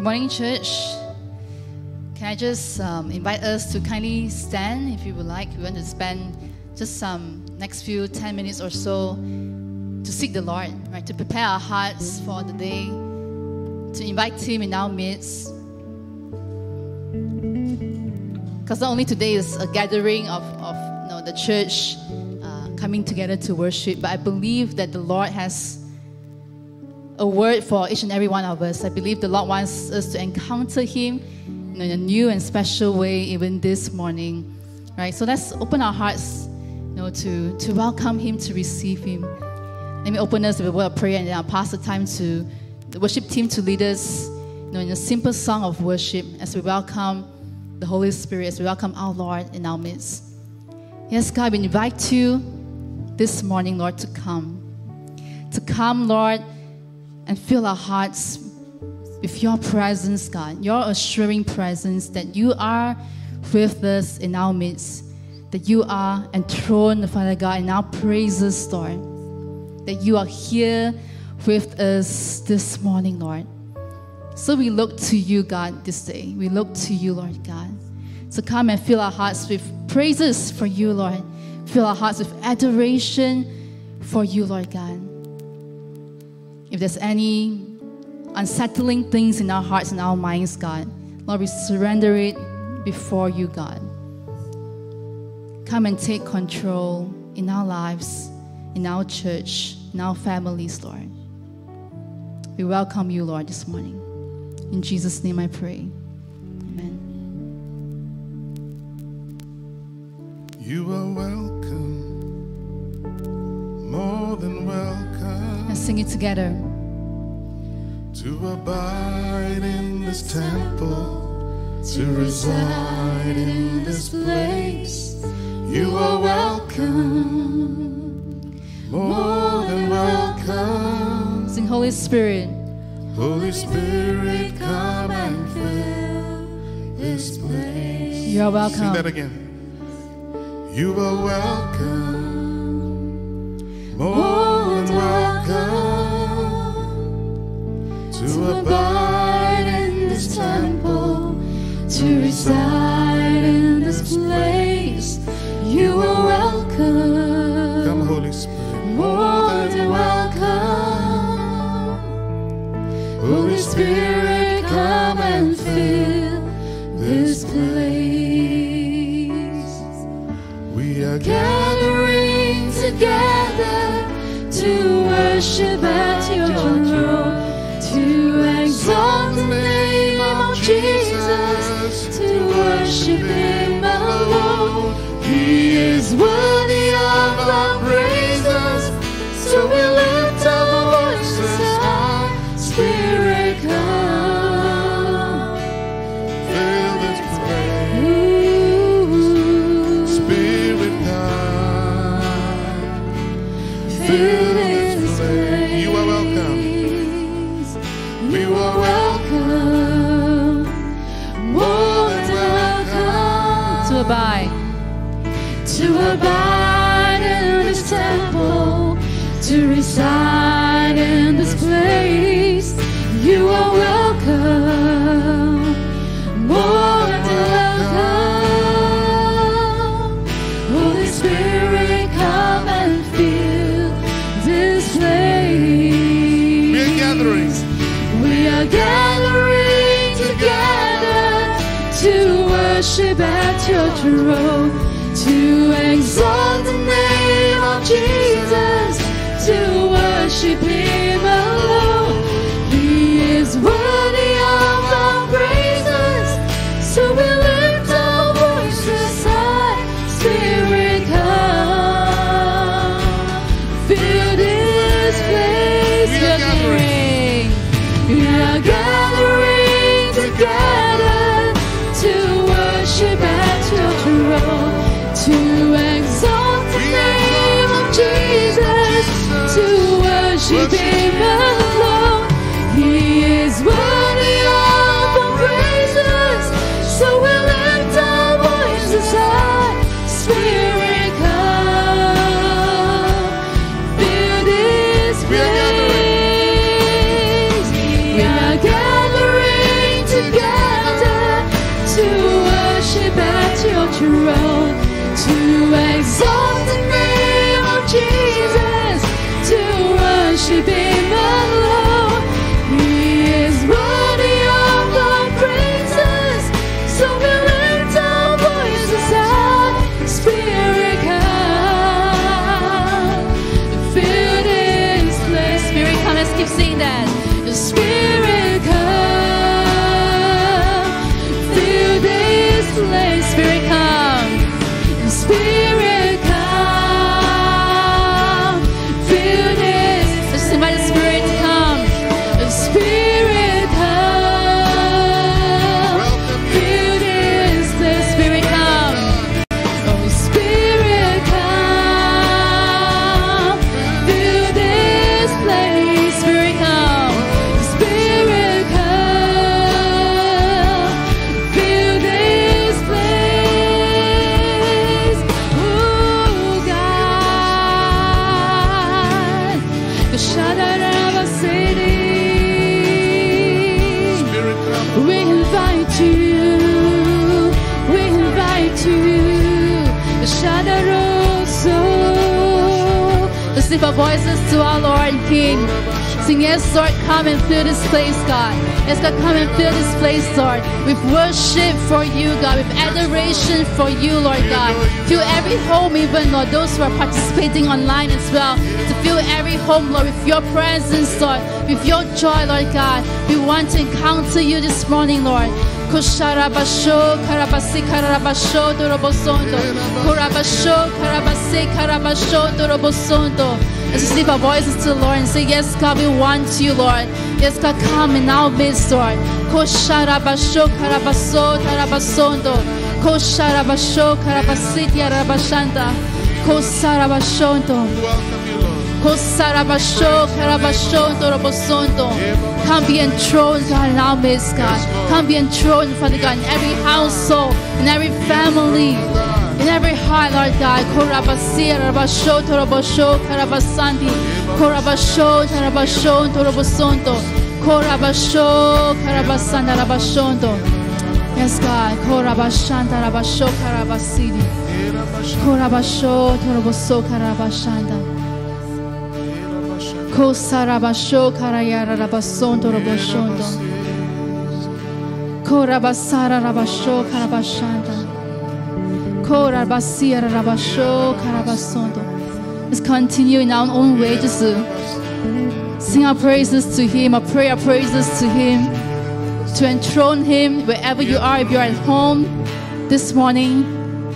Good morning, church. Can I just um, invite us to kindly stand if you would like? We want to spend just some next few 10 minutes or so to seek the Lord, right? To prepare our hearts for the day, to invite Him in our midst. Because not only today is a gathering of, of you know, the church uh, coming together to worship, but I believe that the Lord has a word for each and every one of us. I believe the Lord wants us to encounter Him in a new and special way, even this morning. Right? So let's open our hearts you know, to, to welcome Him, to receive Him. Let me open us with a word of prayer and then I'll pass the time to the worship team to lead us you know, in a simple song of worship as we welcome the Holy Spirit, as we welcome our Lord in our midst. Yes, God, we invite you this morning, Lord, to come. To come, Lord, and fill our hearts with your presence, God, your assuring presence that you are with us in our midst, that you are enthroned, Father God, in our praises, Lord, that you are here with us this morning, Lord. So we look to you, God, this day. We look to you, Lord God. So come and fill our hearts with praises for you, Lord. Fill our hearts with adoration for you, Lord God. If there's any unsettling things in our hearts and our minds, God, Lord, we surrender it before you, God. Come and take control in our lives, in our church, in our families, Lord. We welcome you, Lord, this morning. In Jesus' name I pray. Amen. You are welcome, more than welcome. Let's sing it together. To abide in this temple, to reside in this place. You are welcome, more than welcome. Sing Holy Spirit. Holy Spirit, come and fill this place. You are welcome. Sing that again. You are welcome, more than welcome, to abide in this temple, to reside in this place. You are welcome, Come, Holy Spirit, more than welcome. Holy Spirit, Jesus, voices to our Lord and King. Sing, yes, Lord, come and fill this place, God. Yes, God, come and fill this place, Lord. With worship for you, God. With adoration for you, Lord God. Fill every home, even, Lord, those who are participating online as well. To fill every home, Lord, with your presence, Lord. With your joy, Lord God. We want to encounter you this morning, Lord. Kusharabasho, karabasi, karabasho, dorobosondo. Kurabasho, karabasi, karabasho, dorobosondo. Let's just lift our voices to the Lord and say, Yes, God, we want you, Lord. Yes, God, come in our midst, Lord. Kosharabasho, karabaso, tarabasondo. Kosharabasho, karabasi, tiarabashanta. Kosarabashondo. Kosarabasho, karabasho, dorobosondo. Come be enthroned, God, in our midst, God. Come be enthroned, Father God, in every household, in every family, in every heart, Lord God. Korabasi, rabasho, torobosho, karabasanti. Korabasho, tarabasho, torobosonto. Korabasho, karabasanda, rabashondo. Yes, God. Korabashanta, rabasho, karabasidi. Korabasho, toroboso, karabashanda. Kosarabasho karayara rabasondo roboshondo. Korabasara rabasho karabashanda. Let's continue in our own way just to sing our praises to Him, our prayer praises to Him, to enthrone Him wherever you are. If you're at home this morning,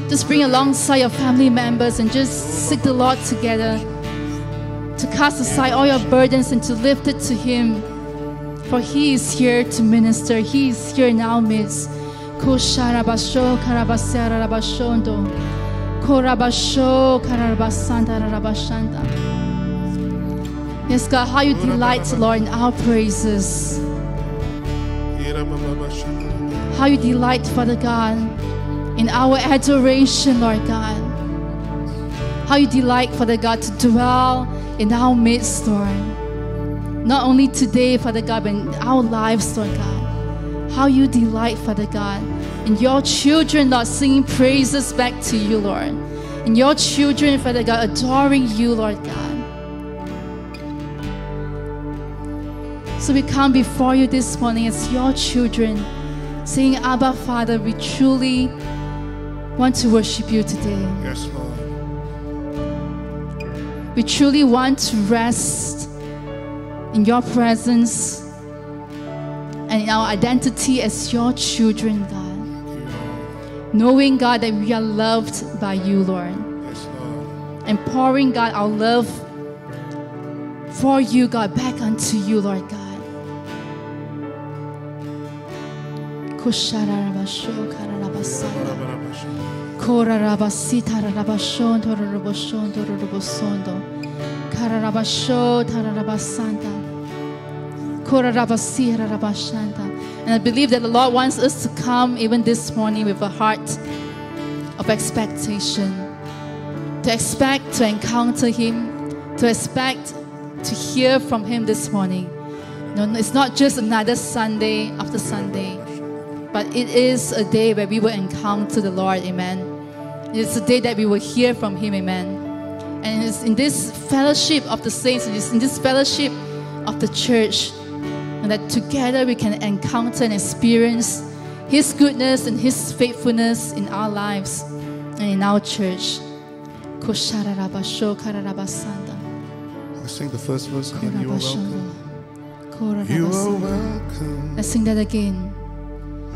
just bring alongside your family members and just seek the Lord together to cast aside all your burdens and to lift it to Him. For He is here to minister, He is here in our midst. Kosharabasho karabasera rabashondo. Korabasho karabasanta rabashanta. Yes, God, how you delight, Lord, in our praises. How you delight, Father God, in our adoration, Lord God. How you delight, Father God, to dwell in our midst, Lord. Not only today, Father God, but in our lives, Lord God. How you delight, Father God, in your children, Lord, singing praises back to you, Lord. And your children, Father God, adoring you, Lord God. So we come before you this morning as your children, saying, Abba, Father, we truly want to worship you today. Yes, Lord. We truly want to rest in your presence and our identity as your children, God. Knowing, God, that we are loved by you, Lord. And pouring, God, our love for you, God, back unto you, Lord God. Kusharabasho karabasanda. Korarabasi tararabashon tororoboshon tororobosondo. Kararabasho tararabasanta. And I believe that the Lord wants us to come even this morning with a heart of expectation. To expect to encounter Him, to expect to hear from Him this morning. No, no, it's not just another Sunday after Sunday, but it is a day where we will encounter the Lord. Amen. It's a day that we will hear from Him, amen. And it's in this fellowship of the saints, it's in this fellowship of the church, and that together we can encounter and experience His goodness and His faithfulness in our lives and in our church. Let's sing the first verse again. You are welcome. You are welcome. Let's sing that again.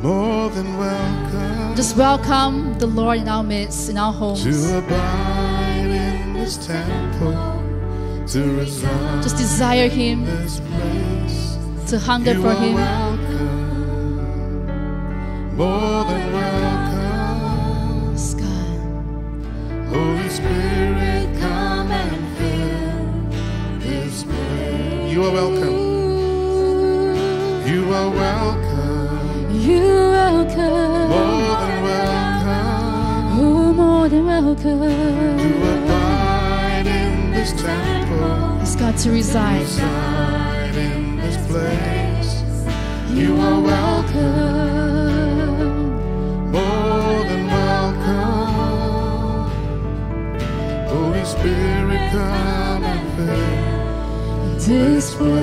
More than welcome. Just welcome the Lord in our midst, in our homes. to abide in this temple, to reside Just desire Him, in this place. To hunger You for are Him. welcome, more than welcome. Yes, God. Holy Spirit, come and fill this place. You are welcome. You are welcome, You are welcome, more than welcome. oh more than welcome. To abide in this temple. God, to reside. reside place. You are welcome, more than welcome. Holy Spirit, come and fill This place.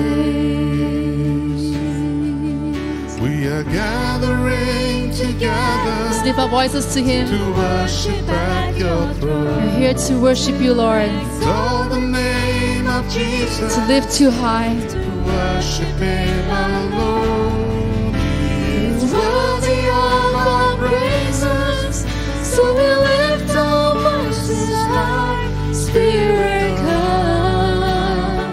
We are gathering Let's together lift our voices to Him. to worship at your throne. We're here to worship you, Lord, Exalt the name of Jesus. to lift you high. To worship Him alone. He worthy of our praises, So we lift our voices high, Spirit come,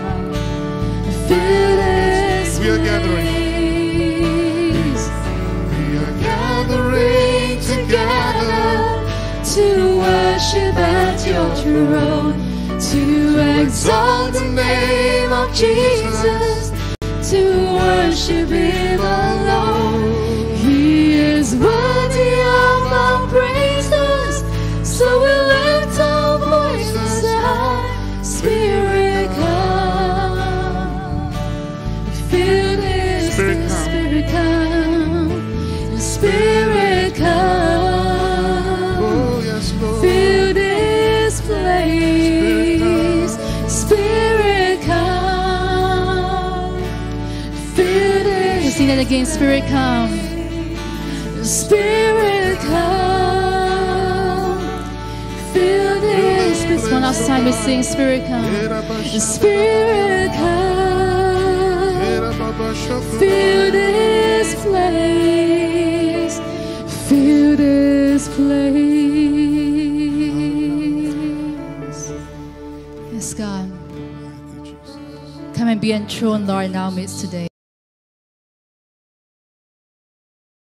fill this We are gathering. We are gathering together to worship at your throne, to exalt the name of Jesus, again. Spirit, come. Spirit come. Fill this This one last time we sing, Spirit, come. Spirit come. Fill this place. Fill this place. Yes, God. Come and be enthroned, Lord, our midst today.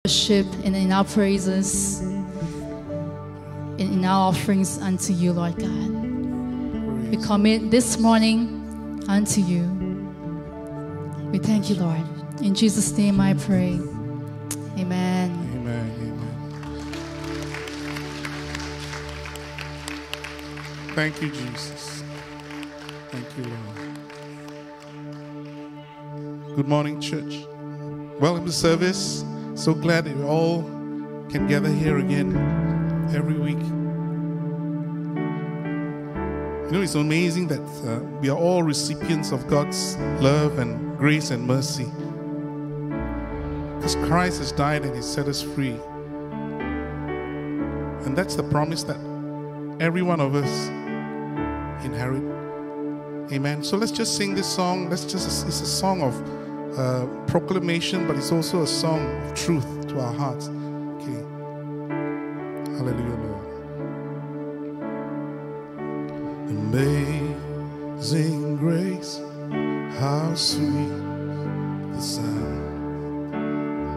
Worship and in our praises, and in our offerings unto you, Lord God. We commit this morning unto you. We thank you, Lord. In Jesus' name I pray. Amen. Amen. Amen. Thank you, Jesus. Thank you, Lord. Good morning, church. Welcome to service. So glad that we all can gather here again every week. You know, it's amazing that uh, we are all recipients of God's love and grace and mercy. Because Christ has died and He set us free. And that's the promise that every one of us inherit. Amen. So let's just sing this song. Let's just, it's a song of proclamation, but it's also a song of truth to our hearts. Okay. Hallelujah, Lord. Amazing grace, how sweet the sound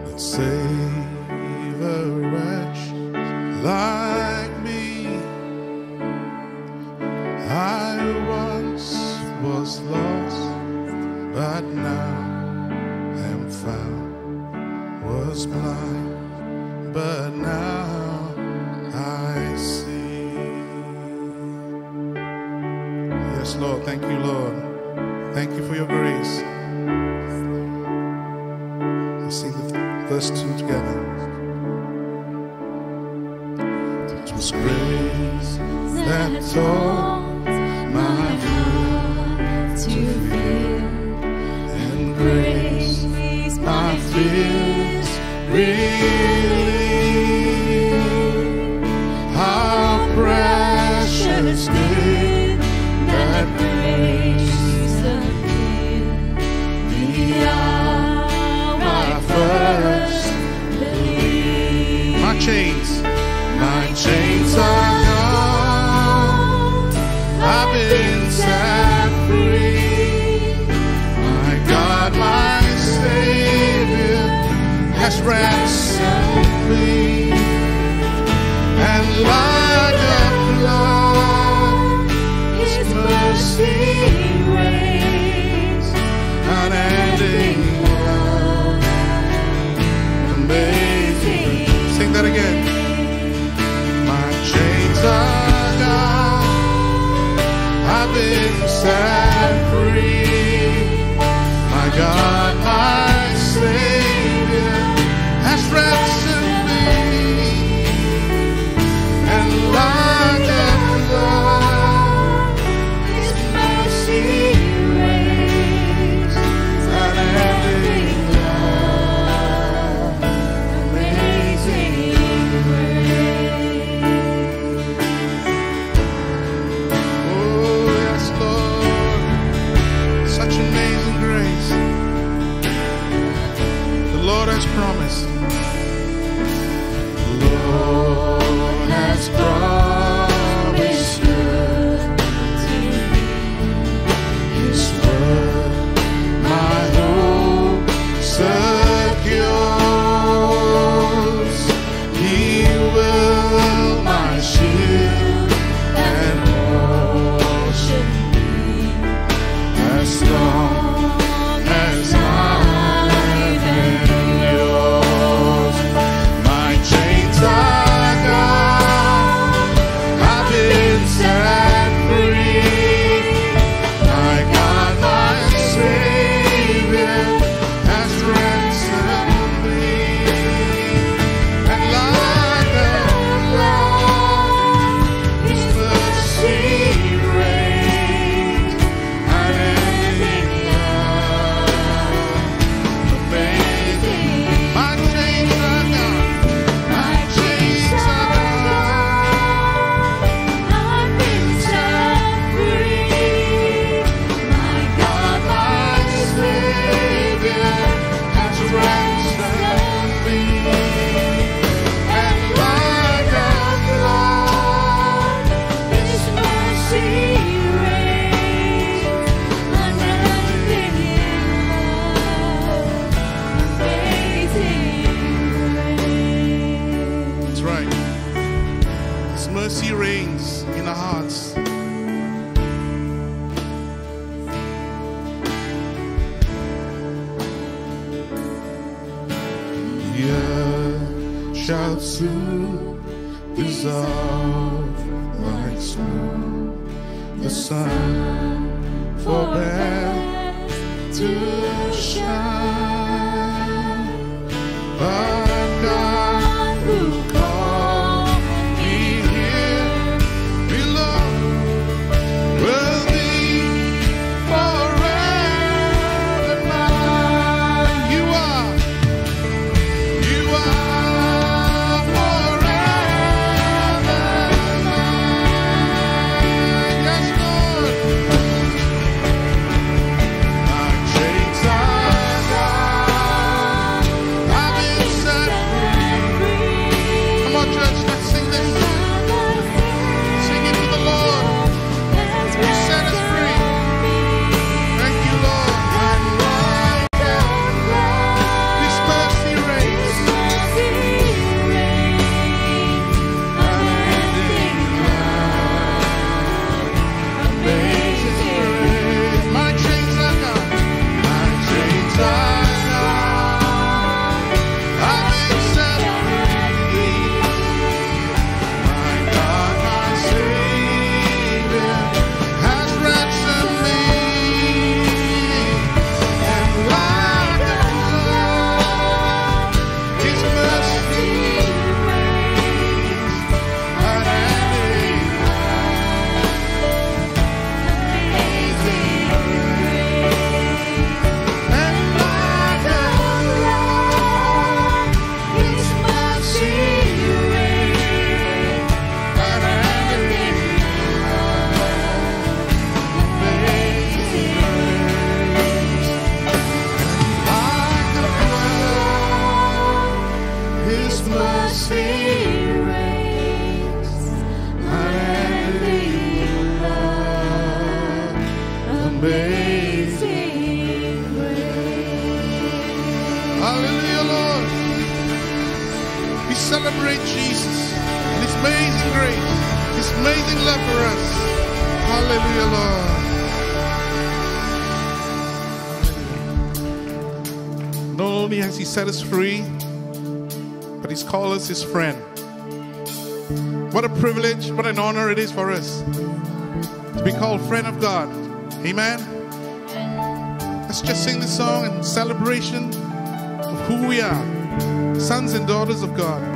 that saved a wretch like me. I once was lost, but now Was blind, but now set us free, but He's called us His friend. What a privilege, what an honor it is for us to be called friend of God. Amen. Let's just sing this song in celebration of who we are, sons and daughters of God.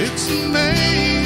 It's amazing.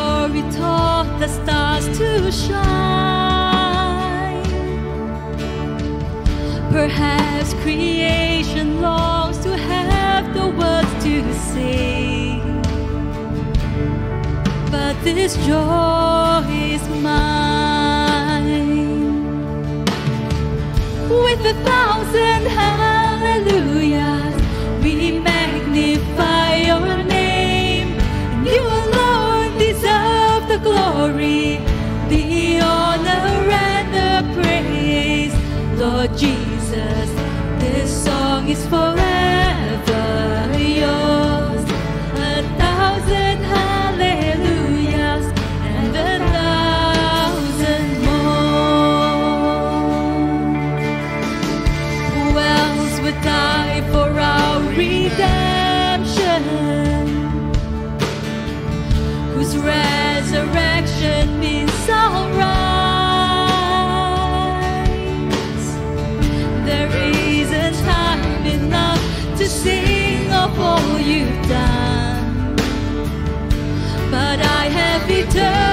story taught the stars to shine. Perhaps creation longs to have the words to say. But this joy is mine. With a thousand hallelujahs. glory, the honor, and the praise. Lord Jesus, this song is for winter.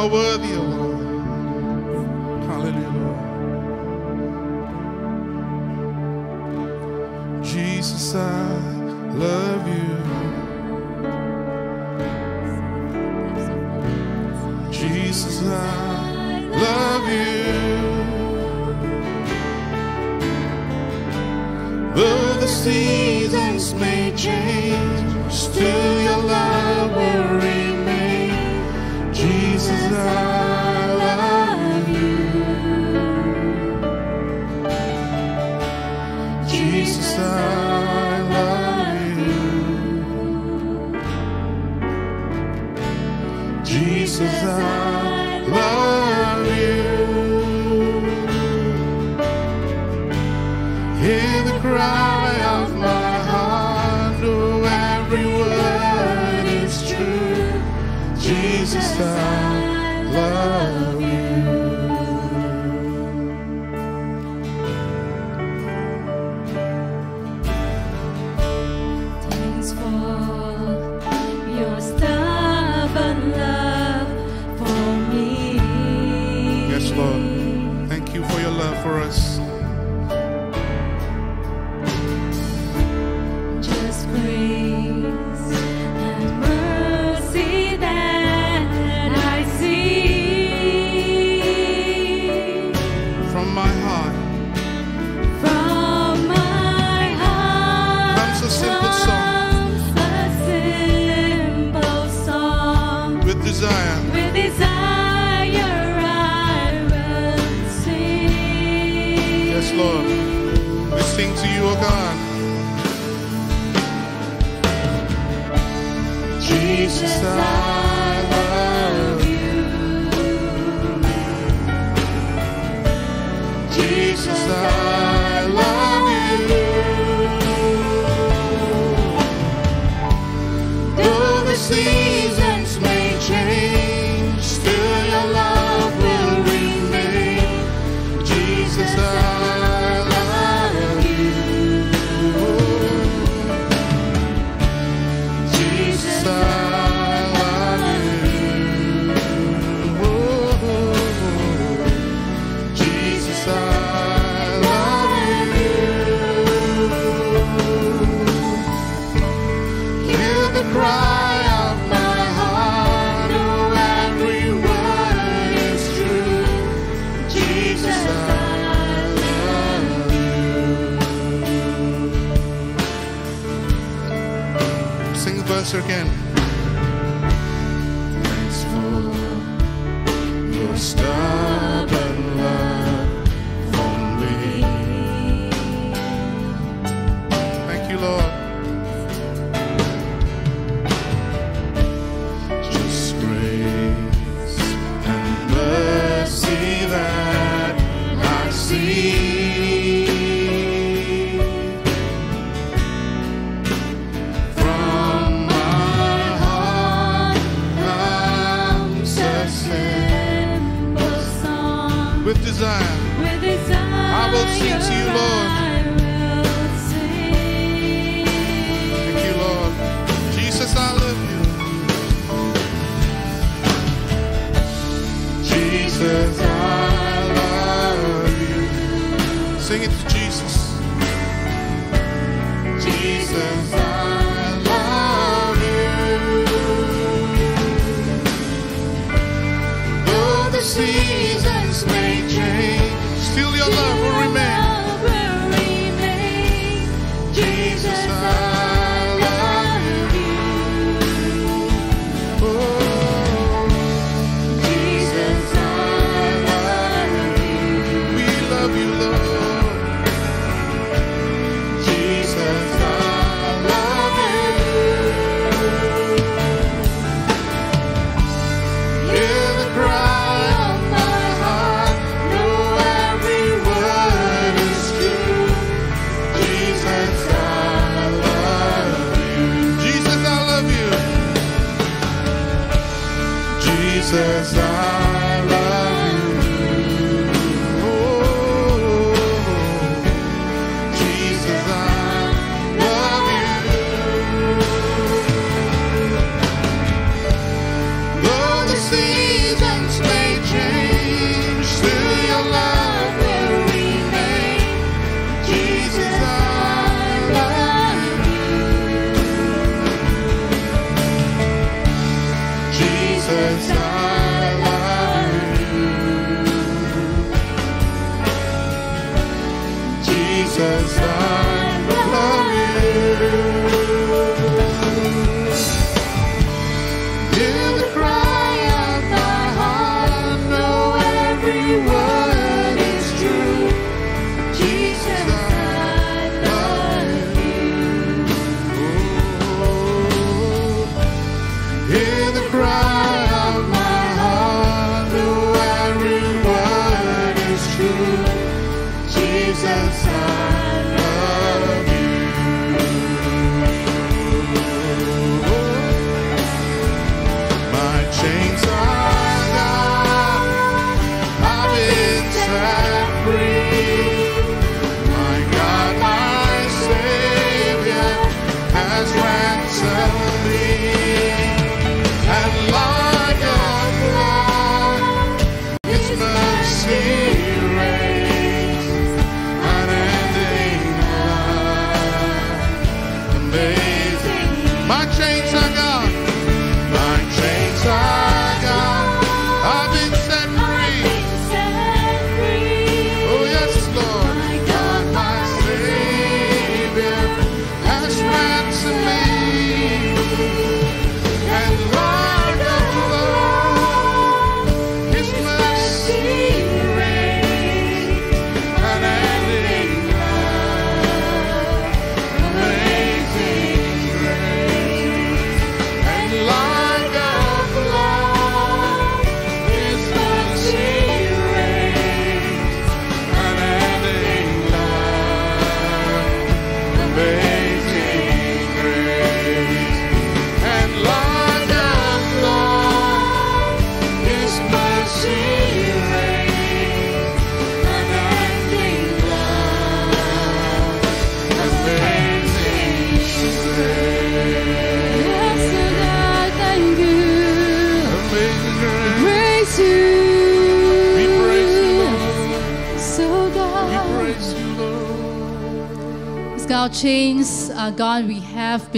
You are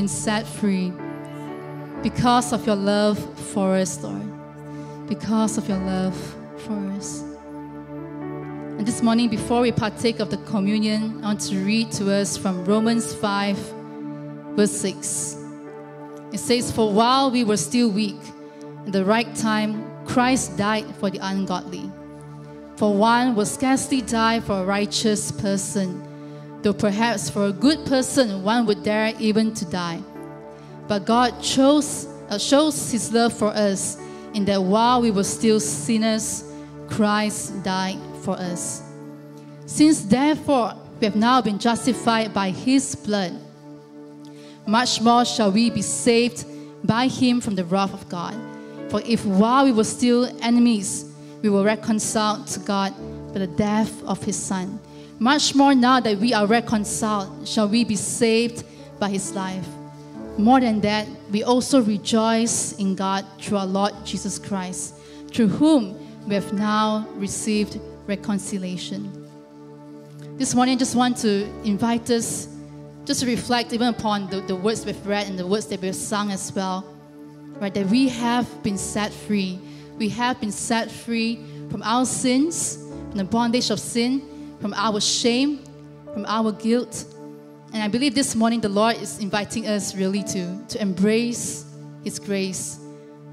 been set free because of your love for us, Lord. Because of your love for us. And this morning, before we partake of the communion, I want to read to us from Romans 5, verse 6. It says, For while we were still weak, at the right time, Christ died for the ungodly. For one will scarcely die for a righteous person, though perhaps for a good person one would dare even to die. But God chose, uh, shows His love for us in that while we were still sinners, Christ died for us. Since therefore we have now been justified by His blood, much more shall we be saved by Him from the wrath of God. For if while we were still enemies, we were reconciled to God by the death of His Son, much more now that we are reconciled, shall we be saved by His life. More than that, we also rejoice in God through our Lord Jesus Christ, through whom we have now received reconciliation. This morning, I just want to invite us just to reflect even upon the, the words we've read and the words that we've sung as well, right? That we have been set free. We have been set free from our sins, from the bondage of sin, from our shame, from our guilt. And I believe this morning the Lord is inviting us really to, to embrace His grace,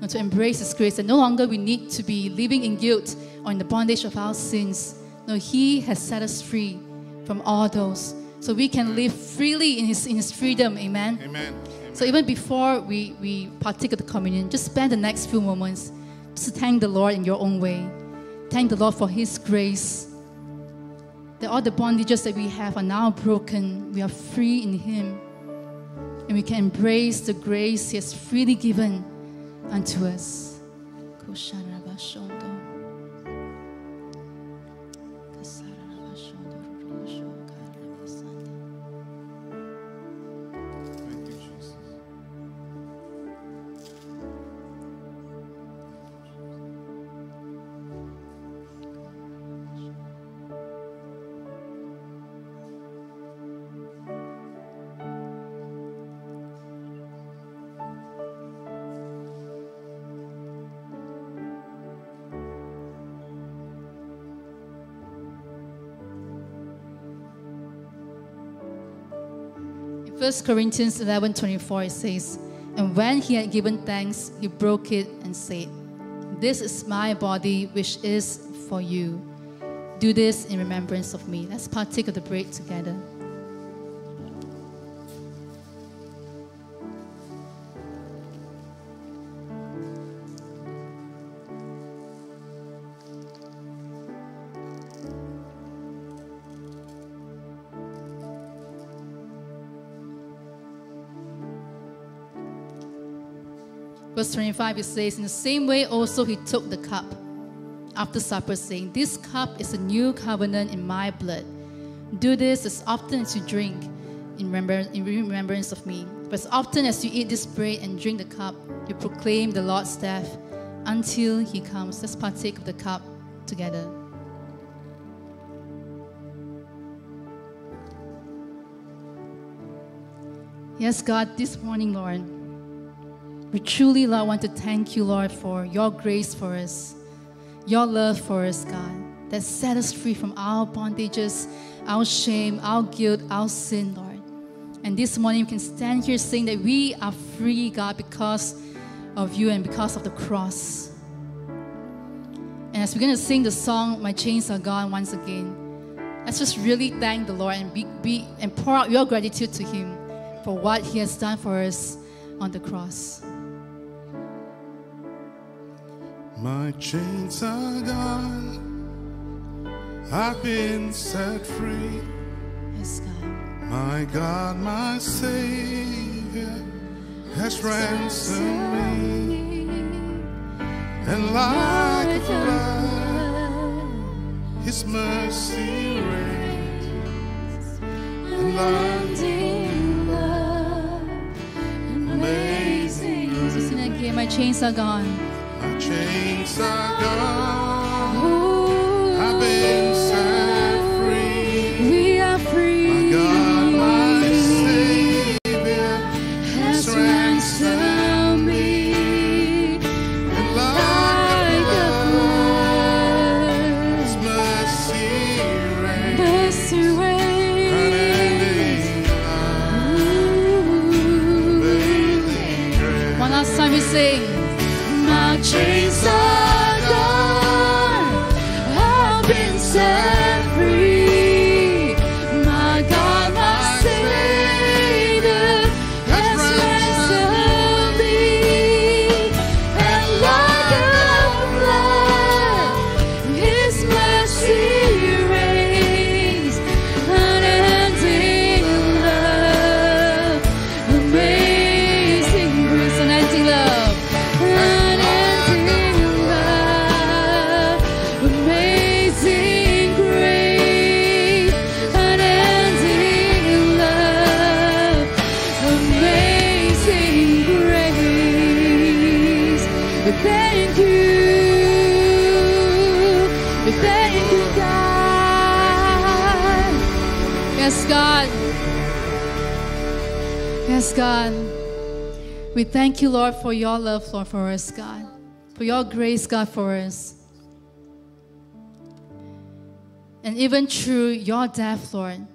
to embrace His grace. And no longer we need to be living in guilt or in the bondage of our sins. No, He has set us free from all those. So we can live freely in His, in his freedom. Amen. Amen. So even before we, we partake of the communion, just spend the next few moments just to thank the Lord in your own way. Thank the Lord for His grace. That all the bondages that we have are now broken. We are free in Him. And we can embrace the grace He has freely given unto us. 1 Corinthians 11 24, it says, And when he had given thanks, he broke it and said, This is my body, which is for you. Do this in remembrance of me. Let's partake of the bread together. Verse 25, it says, In the same way also he took the cup after supper, saying, This cup is a new covenant in my blood. Do this as often as you drink in, remember, in remembrance of me. But as often as you eat this bread and drink the cup, you proclaim the Lord's death until he comes. Let's partake of the cup together. Yes, God, this morning, Lord, we truly, Lord, want to thank you, Lord, for your grace for us, your love for us, God, that set us free from our bondages, our shame, our guilt, our sin, Lord. And this morning, we can stand here saying that we are free, God, because of you and because of the cross. And as we're going to sing the song, My Chains Are Gone, once again, let's just really thank the Lord and, be, be, and pour out your gratitude to Him for what He has done for us on the cross. My chains are gone. I've been set free. Yes, God. My God, my Savior has ransomed me. And like a flood, His mercy reigns. And like amazing So sing that again. My chains are gone. Chains are gone. I've been thank you, Lord, for your love, Lord, for us, God. For your grace, God, for us. And even through your death, Lord,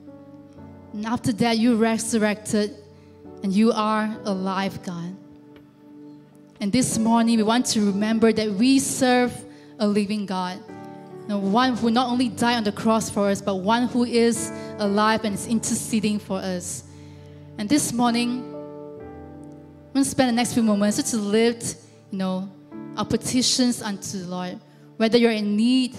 and after that, you resurrected and you are alive, God. And this morning, we want to remember that we serve a living God. No, one who not only died on the cross for us, but one who is alive and is interceding for us. And this morning, I'm going to spend the next few moments just to lift, you know, our petitions unto the Lord. Whether you're in need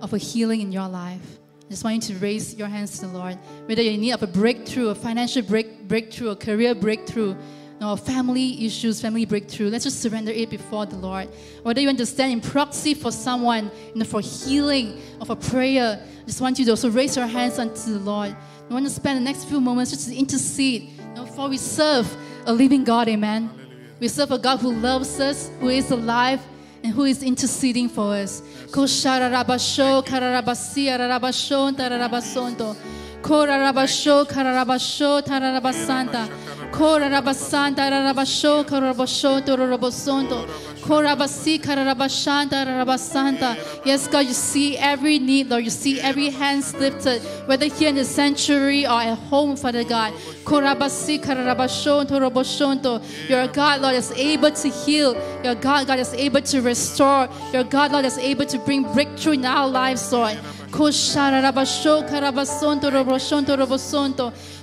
of a healing in your life, I just want you to raise your hands to the Lord. Whether you're in need of a breakthrough, a financial break, breakthrough, a career breakthrough, you know, family issues, family breakthrough. Let's just surrender it before the Lord. Whether you want to stand in proxy for someone, you know, for healing or for prayer, I just want you to also raise your hands unto the Lord. We want to spend the next few moments just to intercede. You know, for we serve a living God, amen. We serve a God who loves us, who is alive, and who is interceding for us. Kosharabasho, kararabasi. Yes, God, you see every need, Lord. You see every hands lifted, whether here in the sanctuary or at home, Father God. You're a God, Lord, that's able to heal. You're a God, God, that's able to restore. You're a God, Lord, that's able to bring breakthrough in our lives, Lord.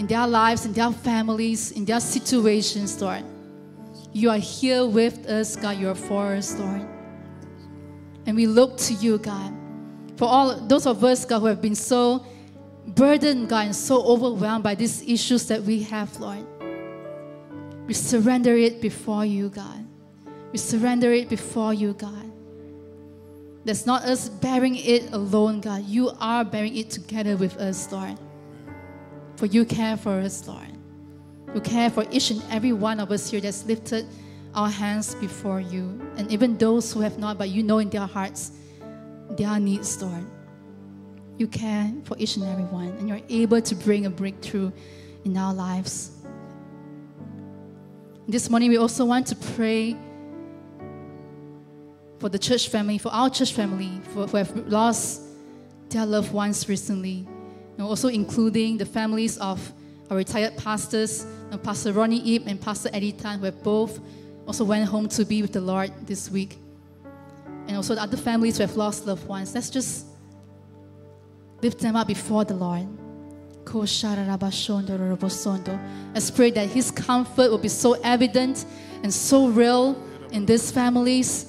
in their lives, in their families, in their situations, Lord. You are here with us, God. You are for us, Lord. And we look to you, God. For all those of us, God, who have been so burdened, God, and so overwhelmed by these issues that we have, Lord. We surrender it before you, God. We surrender it before you, God. That's not us bearing it alone, God. You are bearing it together with us, Lord. For you care for us, Lord. You care for each and every one of us here that's lifted our hands before you. And even those who have not, but you know in their hearts their needs, Lord. You care for each and every one, and you're able to bring a breakthrough in our lives. This morning, we also want to pray for the church family, for our church family, for who have lost their loved ones recently. And also including the families of our retired pastors, uh, Pastor Ronnie Ip and Pastor Eddie Tan, who have both also went home to be with the Lord this week. And also the other families who have lost loved ones. Let's just lift them up before the Lord. Let's pray that His comfort will be so evident and so real in these families.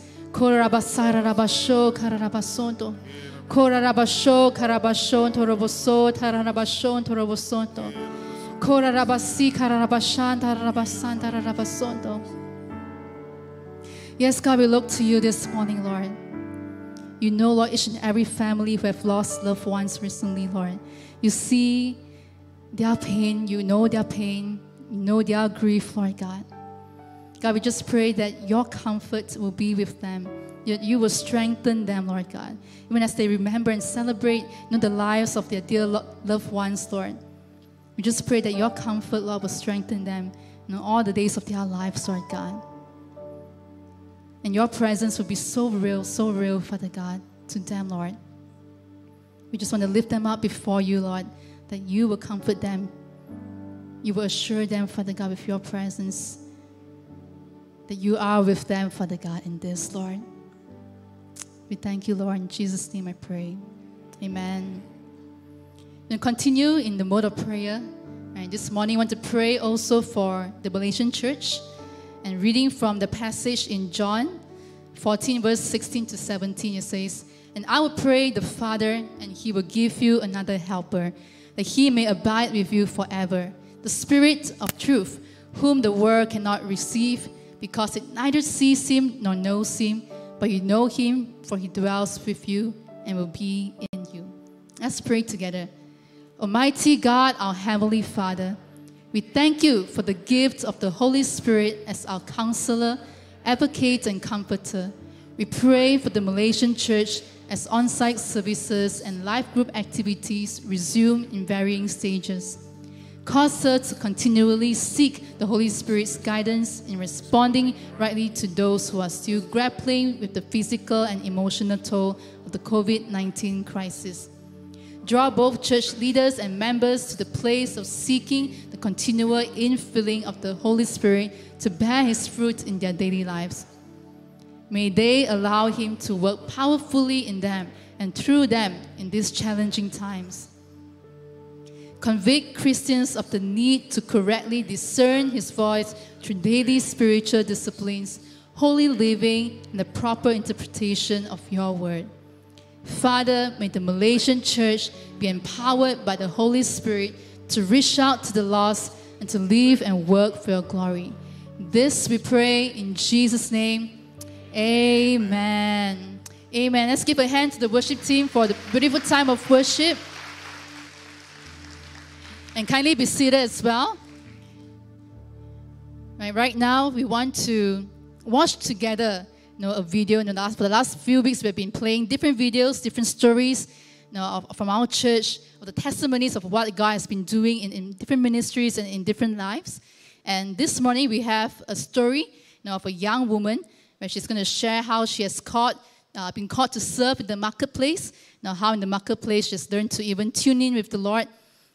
Korabasho karabashon toroboso tarabashon torobosonto. Korabasi karabashan tarabasan tarabasonto. Yes, God, we look to you this morning, Lord. You know, Lord, each and every family who have lost loved ones recently, Lord. You see their pain, you know their pain, you know their grief, Lord God. God, we just pray that your comfort will be with them. That you will strengthen them, Lord God. Even as they remember and celebrate you know, the lives of their dear lo- loved ones, Lord. We just pray that your comfort, Lord, will strengthen them you know, all the days of their lives, Lord God. And your presence will be so real, so real, Father God, to them, Lord. We just want to lift them up before you, Lord, that you will comfort them. You will assure them, Father God, with your presence, that you are with them, Father God, in this, Lord. We thank you, Lord. In Jesus' name I pray. Amen. And continue in the mode of prayer. And this morning, I want to pray also for the Malaysian church and reading from the passage in John 14, verse 16 to 17, it says, And I will pray the Father, and he will give you another helper, that he may abide with you forever. The Spirit of truth, whom the world cannot receive, because it neither sees him nor knows him, but you know him, for he dwells with you and will be in you. Let's pray together. Almighty God, our Heavenly Father, we thank you for the gift of the Holy Spirit as our counselor, advocate, and comforter. We pray for the Malaysian church as on site services and life group activities resume in varying stages. Cause her to continually seek the Holy Spirit's guidance in responding rightly to those who are still grappling with the physical and emotional toll of the COVID 19 crisis. Draw both church leaders and members to the place of seeking the continual infilling of the Holy Spirit to bear His fruit in their daily lives. May they allow Him to work powerfully in them and through them in these challenging times. Convict Christians of the need to correctly discern His voice through daily spiritual disciplines, holy living, and the proper interpretation of your word. Father, may the Malaysian church be empowered by the Holy Spirit to reach out to the lost and to live and work for your glory. This we pray in Jesus' name. Amen. Amen. Let's give a hand to the worship team for the beautiful time of worship. And kindly be seated as well. Right, right now, we want to watch together you know, a video. In the last, for the last few weeks, we've been playing different videos, different stories you know, of, from our church, of the testimonies of what God has been doing in, in different ministries and in different lives. And this morning, we have a story you know, of a young woman where she's going to share how she has caught, uh, been called to serve in the marketplace. Now, how in the marketplace she's learned to even tune in with the Lord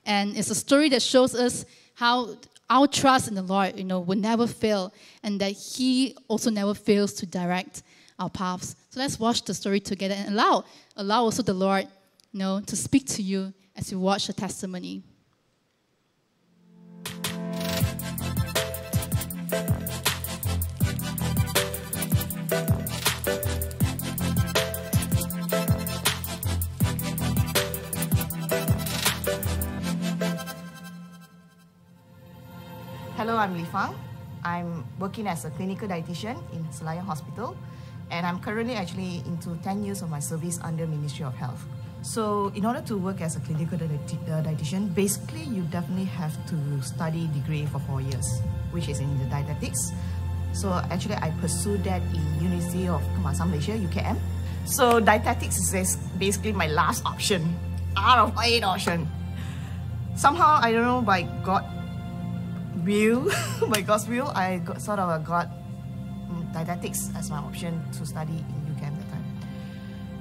and it's a story that shows us how our trust in the Lord, you know, will never fail, and that He also never fails to direct our paths. So let's watch the story together and allow, allow also the Lord, you know, to speak to you as you watch the testimony. I'm Li Fang. I'm working as a clinical dietitian in Selayang Hospital, and I'm currently actually into 10 years of my service under Ministry of Health. So, in order to work as a clinical uh, dietitian, basically you definitely have to study degree for four years, which is in the dietetics. So, actually, I pursued that in University of Kebangsaan Malaysia (UKM). So, dietetics is basically my last option out of eight option. Somehow, I don't know by God will, by God's will, I got sort of got mm, dietetics as my option to study in UKM at that time.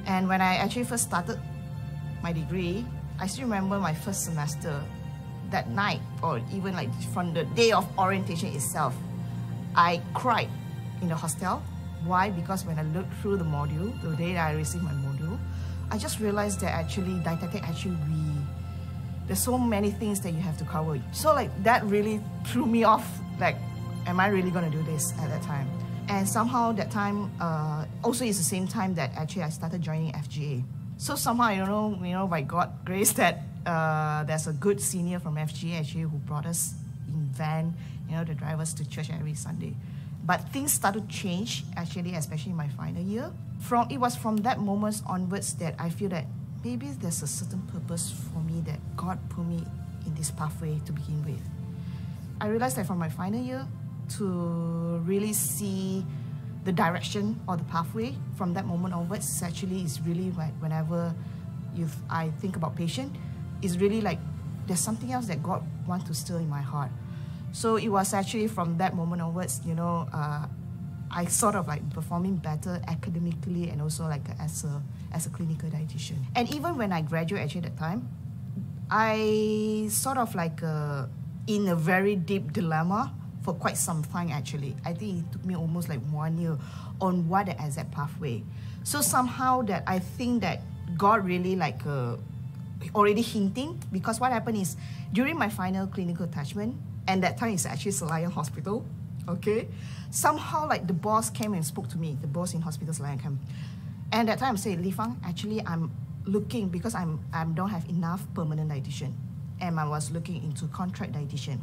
And when I actually first started my degree, I still remember my first semester, that night, or even like from the day of orientation itself, I cried in the hostel. Why? Because when I looked through the module, the day I received my module, I just realized that actually dietetic actually there's so many things that you have to cover. So like that really threw me off. Like, am I really gonna do this at that time? And somehow that time uh, also is the same time that actually I started joining FGA. So somehow don't know, you know, by God grace that uh, there's a good senior from FGA actually who brought us in van, you know, to drive us to church every Sunday. But things started to change actually, especially in my final year. From it was from that moment onwards that I feel that maybe there's a certain purpose for me that God put me in this pathway to begin with. I realized that from my final year to really see the direction or the pathway from that moment onwards actually is really like whenever you I think about patient, it's really like there's something else that God wants to stir in my heart. So it was actually from that moment onwards, you know, uh, I sort of like performing better academically and also like as a as a clinical dietitian. And even when I graduate actually that time, I sort of like uh, in a very deep dilemma for quite some time actually. I think it took me almost like one year on what the exact pathway. So somehow that I think that God really like uh, already hinting because what happened is during my final clinical attachment and that time is actually Selayang Hospital, okay? Somehow like the boss came and spoke to me, the boss in Hospital Selayang came. And that time I said, Li Fang, actually I'm looking because I'm I don't have enough permanent dietitian, and I was looking into contract dietitian.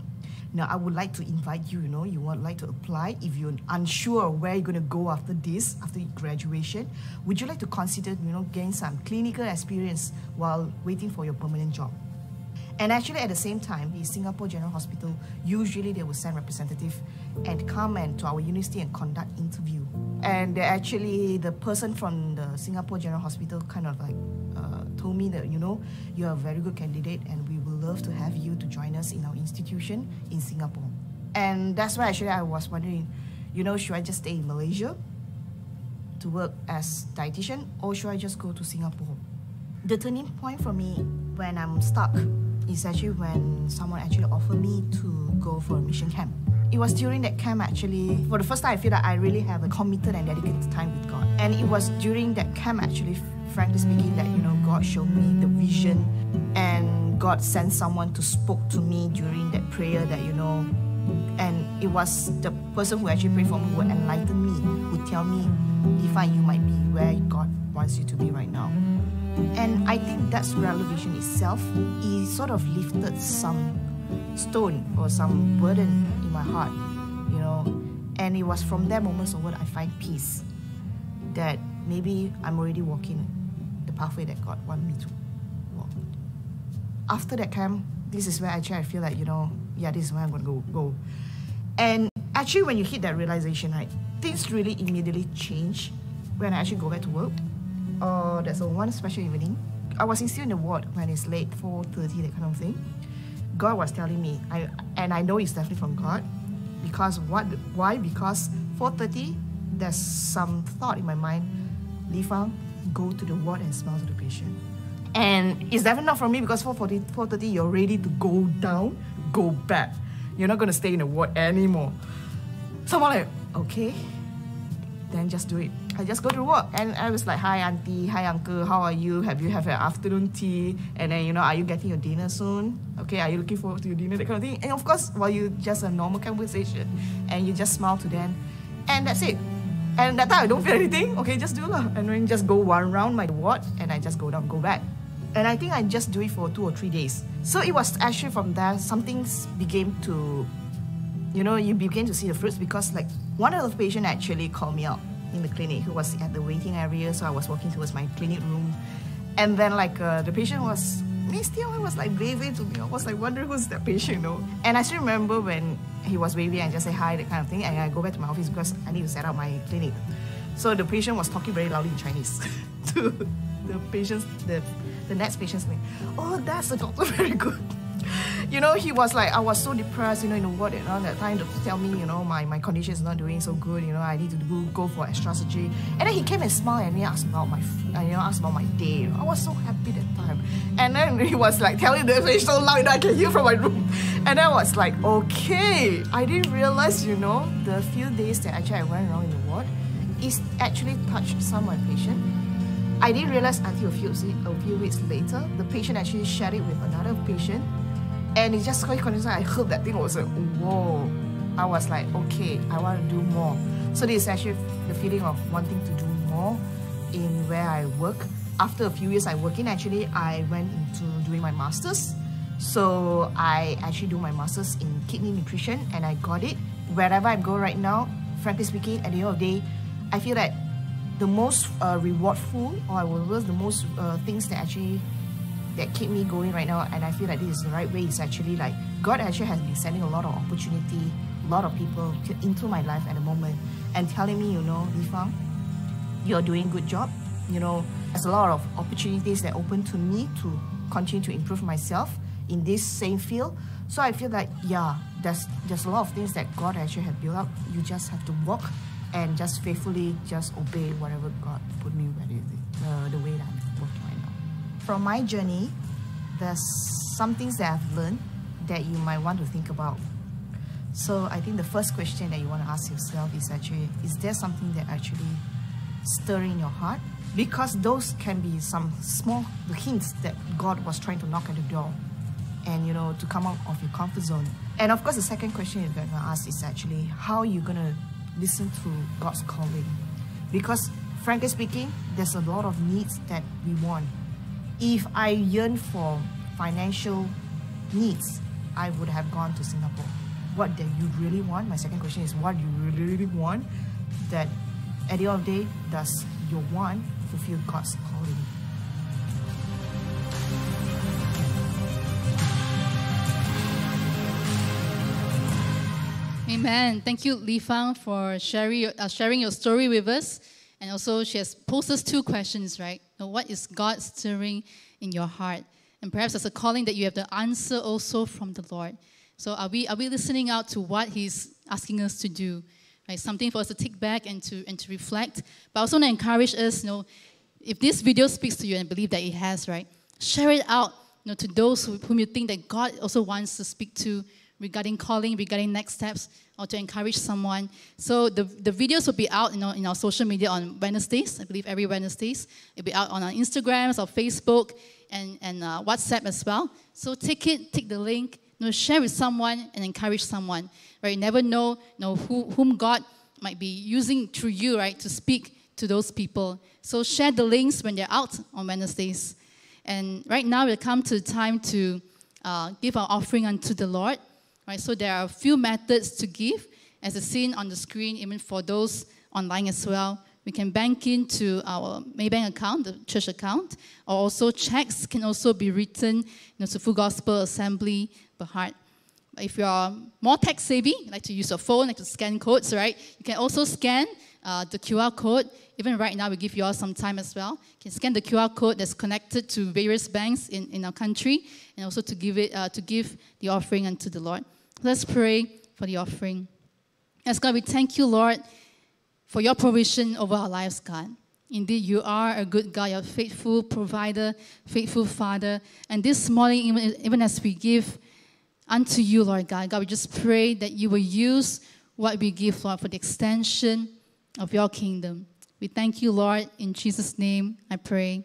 Now I would like to invite you. You know, you would like to apply if you're unsure where you're going to go after this, after graduation. Would you like to consider, you know, gain some clinical experience while waiting for your permanent job? And actually, at the same time, the Singapore General Hospital usually they will send representative and come and to our university and conduct interview. And actually, the person from the Singapore General Hospital kind of like uh, told me that you know you're a very good candidate and we would love to have you to join us in our institution in Singapore. And that's why actually I was wondering, you know, should I just stay in Malaysia to work as dietitian or should I just go to Singapore? The turning point for me when I'm stuck is actually when someone actually offered me to go for a mission camp. It was during that camp actually, for the first time I feel that I really have a committed and dedicated time with God. And it was during that camp actually, frankly speaking, that you know God showed me the vision and God sent someone to spoke to me during that prayer that you know and it was the person who actually prayed for me who enlightened me, who tell me, Li Fang you might be where God wants you to be right now. And I think that's revelation itself. It sort of lifted some stone or some burden in my heart, you know. And it was from that moment onward I find peace. That maybe I'm already walking the pathway that God wants me to walk. After that camp, this is where actually I feel like, you know, yeah, this is where I'm gonna go go. And actually when you hit that realization, right, things really immediately change when I actually go back to work uh, there's a one special evening. I was still in the ward when it's late, 4.30, that kind of thing. God was telling me, I, and I know it's definitely from God, because what? Why? Because 4.30, there's some thought in my mind, Li Fang, go to the ward and smile to the patient. And it's definitely not from me because 4.40, 4.30, you're ready to go down, go back. You're not going to stay in the ward anymore. So I'm like, okay, then just do it. I just go to work and I was like, hi auntie, hi uncle, how are you? Have you have an afternoon tea? And then you know, are you getting your dinner soon? Okay, are you looking forward to your dinner? That kind of thing. And of course, while you just a normal conversation and you just smile to them, and that's it. And that time I don't feel anything. Okay, just do lah. And then just go one round my ward and I just go down, go back. And I think I just do it for two or three days. So it was actually from there something began to, you know, you begin to see the fruits because like one of the patients actually called me out in the clinic who was at the waiting area. So I was walking towards my clinic room. And then like uh, the patient was, me still, I was like waving to me. I was like wondering who's that patient, you know. And I still remember when he was waving and just say hi, that kind of thing. And I go back to my office because I need to set up my clinic. So the patient was talking very loudly in Chinese to the patient's, the, the next patient's name. Oh, that's the doctor, very good you know, he was like, I was so depressed, you know, in the ward and that time to tell me, you know, my, my condition is not doing so good, you know, I need to go, go for extra surgery. And then he came and smiled at me, asked about my, you know, asked about my day. I was so happy that time. And then he was like telling the patient so loud that I can hear from my room. And I was like, okay. I didn't realize, you know, the few days that actually I went around in the ward, it actually touched some of my patient. I didn't realize until a few, a few weeks later, the patient actually shared it with another patient and it just quite coincidence. I heard that thing was like, whoa. I was like, okay, I want to do more. So this is actually the feeling of wanting to do more in where I work. After a few years I work in, actually, I went into doing my master's. So I actually do my master's in kidney nutrition and I got it. Wherever I go right now, frankly speaking, at the end of the day, I feel that the most uh, rewardful or I will the most uh, things that actually that keep me going right now and I feel like this is the right way is actually like God actually has been sending a lot of opportunity a lot of people into my life at the moment and telling me you know Li Fang you're doing good job. You know there's a lot of opportunities that open to me to continue to improve myself in this same field. So I feel like yeah there's there's a lot of things that God actually has built up. You just have to walk and just faithfully just obey whatever God put me where uh, the way that from my journey, there's some things that I've learned that you might want to think about. So I think the first question that you want to ask yourself is actually, is there something that actually stirring your heart? Because those can be some small hints that God was trying to knock at the door and you know to come out of your comfort zone. And of course the second question you're going to ask is actually how you're going to listen to God's calling. Because frankly speaking, there's a lot of needs that we want if I yearn for financial needs, I would have gone to Singapore. What do you really want? My second question is what do you really, want? That at the end of the day, does your want fulfill God's calling? Amen. Thank you, Li Fang, for sharing, uh, sharing your story with us. And also, she has posed us two questions, right? What is God stirring in your heart? And perhaps there's a calling that you have to answer also from the Lord. So, are we, are we listening out to what He's asking us to do? Right? Something for us to take back and to, and to reflect. But I also want to encourage us, you know, if this video speaks to you and believe that it has, right? Share it out you know, to those whom you think that God also wants to speak to regarding calling, regarding next steps, or to encourage someone. So the, the videos will be out you know, in our social media on Wednesdays, I believe every Wednesdays. It'll be out on our Instagrams, our Facebook, and, and uh, WhatsApp as well. So take it, take the link, you know, share with someone and encourage someone. Right? You never know, you know who, whom God might be using through you, right, to speak to those people. So share the links when they're out on Wednesdays. And right now, we'll come to the time to uh, give our offering unto the Lord. Right, so there are a few methods to give, as is seen on the screen, even for those online as well. We can bank into our Maybank account, the church account, or also checks can also be written you know, to Full Gospel Assembly, Berhad. If you're more tech savvy, like to use your phone, like to scan codes, right? You can also scan uh, the QR code. Even right now, we give you all some time as well. You can scan the QR code that's connected to various banks in, in our country, and also to give it uh, to give the offering unto the Lord. Let's pray for the offering. As God, we thank you, Lord, for your provision over our lives, God. Indeed, you are a good God, a faithful provider, faithful Father. And this morning, even, even as we give unto you, Lord God, God, we just pray that you will use what we give, Lord, for the extension of your kingdom. We thank you, Lord. In Jesus' name, I pray.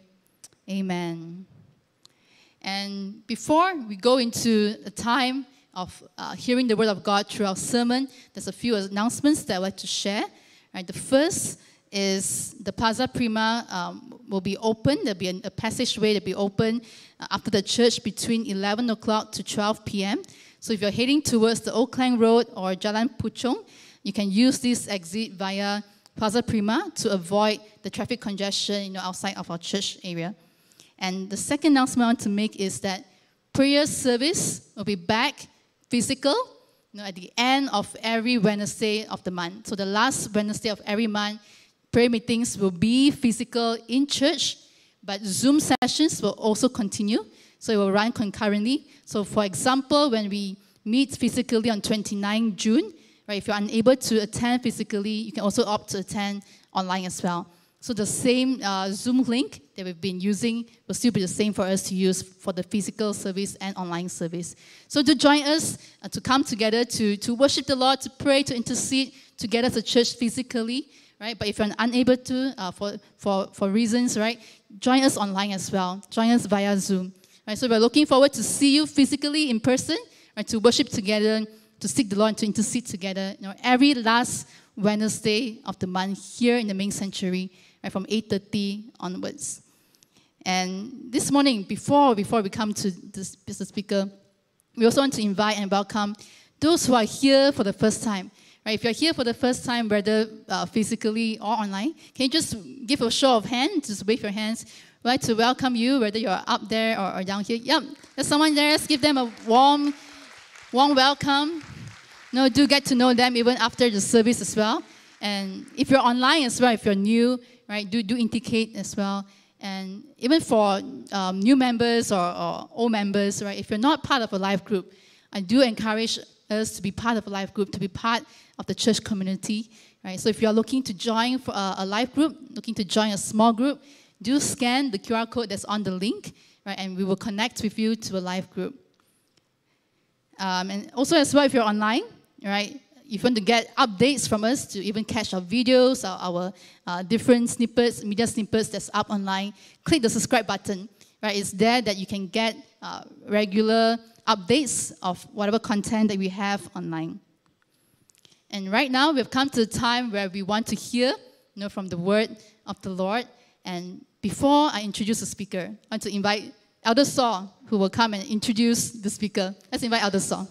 Amen. And before we go into the time of uh, hearing the word of God through our sermon, there's a few announcements that I'd like to share. Right, the first is the Plaza Prima um, will be open. There'll be a, passageway that'll be open uh, after the church between 11 o'clock to 12 p.m. So if you're heading towards the Old Klang Road or Jalan Puchong, you can use this exit via Plaza Prima to avoid the traffic congestion you know, outside of our church area. And the second announcement I want to make is that prayer service will be back physical you know, at the end of every Wednesday of the month. So the last Wednesday of every month, prayer meetings will be physical in church, but Zoom sessions will also continue. So it will run concurrently. So for example, when we meet physically on 29 June, right, if you're unable to attend physically, you can also opt to attend online as well. So the same uh, Zoom link that we've been using will still be the same for us to use for the physical service and online service. So to join us, uh, to come together, to, to worship the Lord, to pray, to intercede together as a church physically, right? But if you're unable to, uh, for, for, for reasons, right, join us online as well. Join us via Zoom. Right? So we're looking forward to see you physically in person, right, to worship together, to seek the Lord, to intercede together. You know, every last Wednesday of the month here in the main sanctuary, right, from 8.30 onwards. And this morning, before, before we come to this speaker, we also want to invite and welcome those who are here for the first time. Right, if you're here for the first time, whether uh, physically or online, can you just give a show of hands, just wave your hands. We'd to welcome you, whether you're up there or, or down here. Yep, there's someone there. Let's give them a warm, warm welcome. No, do get to know them even after the service as well. And if you're online as well, if you're new, right, do, do indicate as well. And even for um, new members or, or old members, right, if you're not part of a life group, I do encourage us to be part of a life group, to be part of the church community, right? So if you're looking to join for a, a life group, looking to join a small group, do scan the QR code that's on the link, right? And we will connect with you to a life group. Um, and also as well, if you're online, right? If you want to get updates from us, to even catch our videos, our, our uh, different snippets, media snippets that's up online, click the subscribe button. Right, it's there that you can get uh, regular updates of whatever content that we have online. And right now, we've come to the time where we want to hear, you know, from the word of the Lord. And before I introduce the speaker, I want to invite Elder Saw, who will come and introduce the speaker. Let's invite Elder Saw.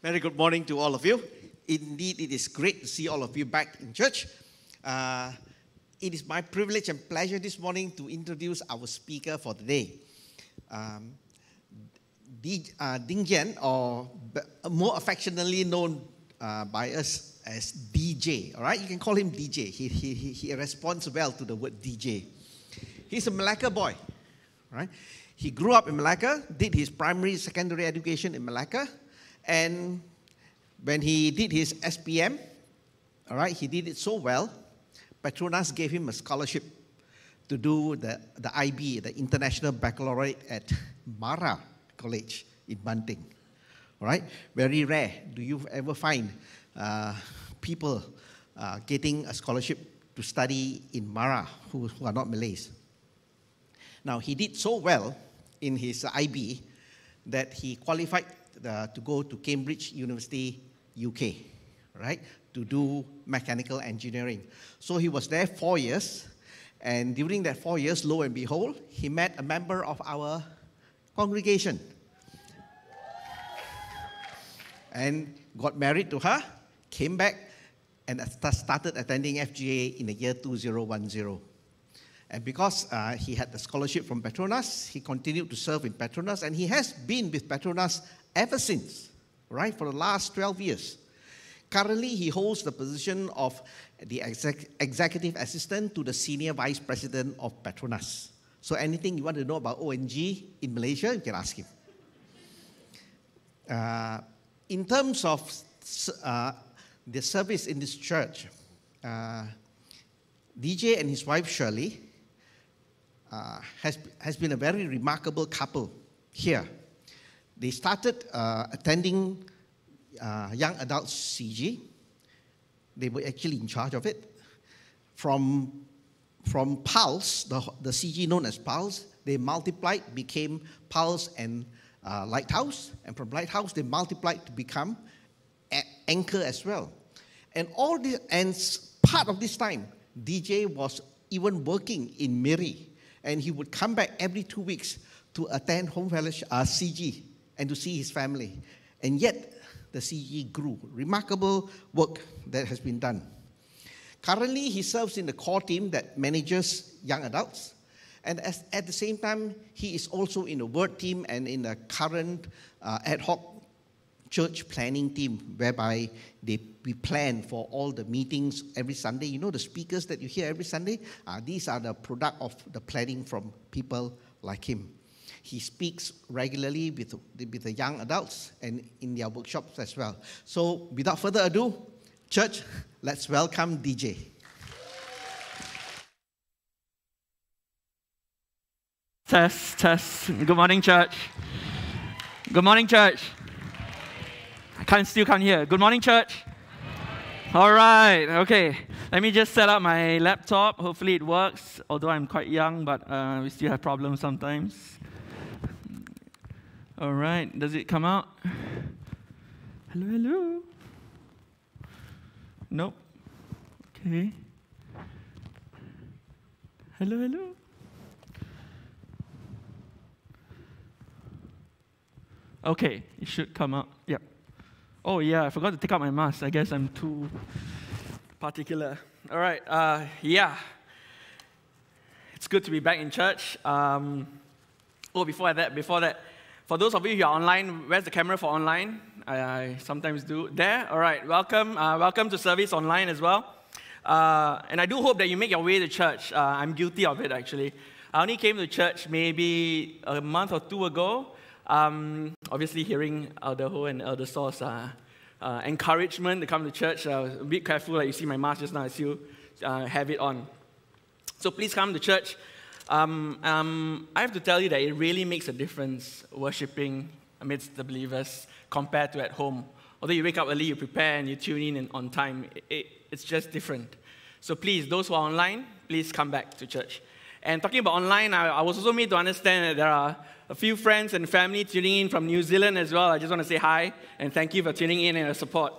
Very good morning to all of you. Indeed, it is great to see all of you back in church. Uh, it is my privilege and pleasure this morning to introduce our speaker for today. Um, D, uh, Ding Jian, or more affectionately known uh, by us as DJ. All right, you can call him DJ. He, he, he, he responds well to the word DJ. He's a Malacca boy, right? He grew up in Malacca, did his primary, secondary education in Malacca, and when he did his SPM, all right, he did it so well, Petronas gave him a scholarship to do the, the IB, the International Baccalaureate at Mara College in Banting. All right? Very rare. Do you ever find uh, people uh, getting a scholarship to study in Mara who, who are not Malays? Now, he did so well in his IB that he qualified uh, to go to Cambridge University, UK, right, to do mechanical engineering. So he was there four years, and during that four years, lo and behold, he met a member of our congregation and got married to her, came back, and started attending FGA in the year 2010. And because uh, he had the scholarship from Petronas, he continued to serve in Petronas, and he has been with Petronas ever since, right, for the last 12 years. Currently, he holds the position of the exec- executive assistant to the senior vice president of Petronas. So, anything you want to know about O&G in Malaysia, you can ask him. Uh, in terms of uh, the service in this church, uh, DJ and his wife Shirley uh, has, has been a very remarkable couple here. They started uh, attending uh, young adults CG. They were actually in charge of it. From, from Pulse, the, the CG known as Pulse, they multiplied, became Pulse and uh, Lighthouse. And from Lighthouse, they multiplied to become Anchor as well. And all this, and part of this time, DJ was even working in Miri and he would come back every two weeks to attend home fellowship, uh, CG and to see his family. And yet, the CG grew. Remarkable work that has been done. Currently, he serves in the core team that manages young adults. And as, at the same time, he is also in the word team and in the current uh, ad hoc church planning team, whereby they, we plan for all the meetings every Sunday. You know, the speakers that you hear every Sunday, uh, these are the product of the planning from people like him. He speaks regularly with, with the young adults and in their workshops as well. So, without further ado, church, let's welcome DJ. Test, test. Good morning, church. Good morning, church. I can't still can't hear. Good morning, church. All right, okay. Let me just set up my laptop. Hopefully it works. Although I'm quite young, but uh, we still have problems sometimes. All right, does it come out? Hello, hello. Nope. Okay. Hello, hello. Okay, it should come out. Yep. Oh, yeah, I forgot to take out my mask. I guess I'm too particular. All right, uh, yeah. It's good to be back in church. Um, oh, before that, before that, for those of you who are online, where's the camera for online? I, I sometimes do. There? All right, welcome. Uh, welcome to service online as well. Uh, and I do hope that you make your way to church. Uh, I'm guilty of it, actually. I only came to church maybe a month or two ago. Um, obviously, hearing Elder Ho and Elder Saw's uh, uh, encouragement to come to church. Uh, a bit careful, like you see my mask just now, I still uh, have it on. So please come to church. Um, um, I have to tell you that it really makes a difference worshiping amidst the believers compared to at home. Although you wake up early, you prepare, and you tune in and on time, it, it, it's just different. So please, those who are online, please come back to church. And talking about online, I, I was also made to understand that there are a few friends and family tuning in from New Zealand as well. I just want to say hi and thank you for tuning in and your support.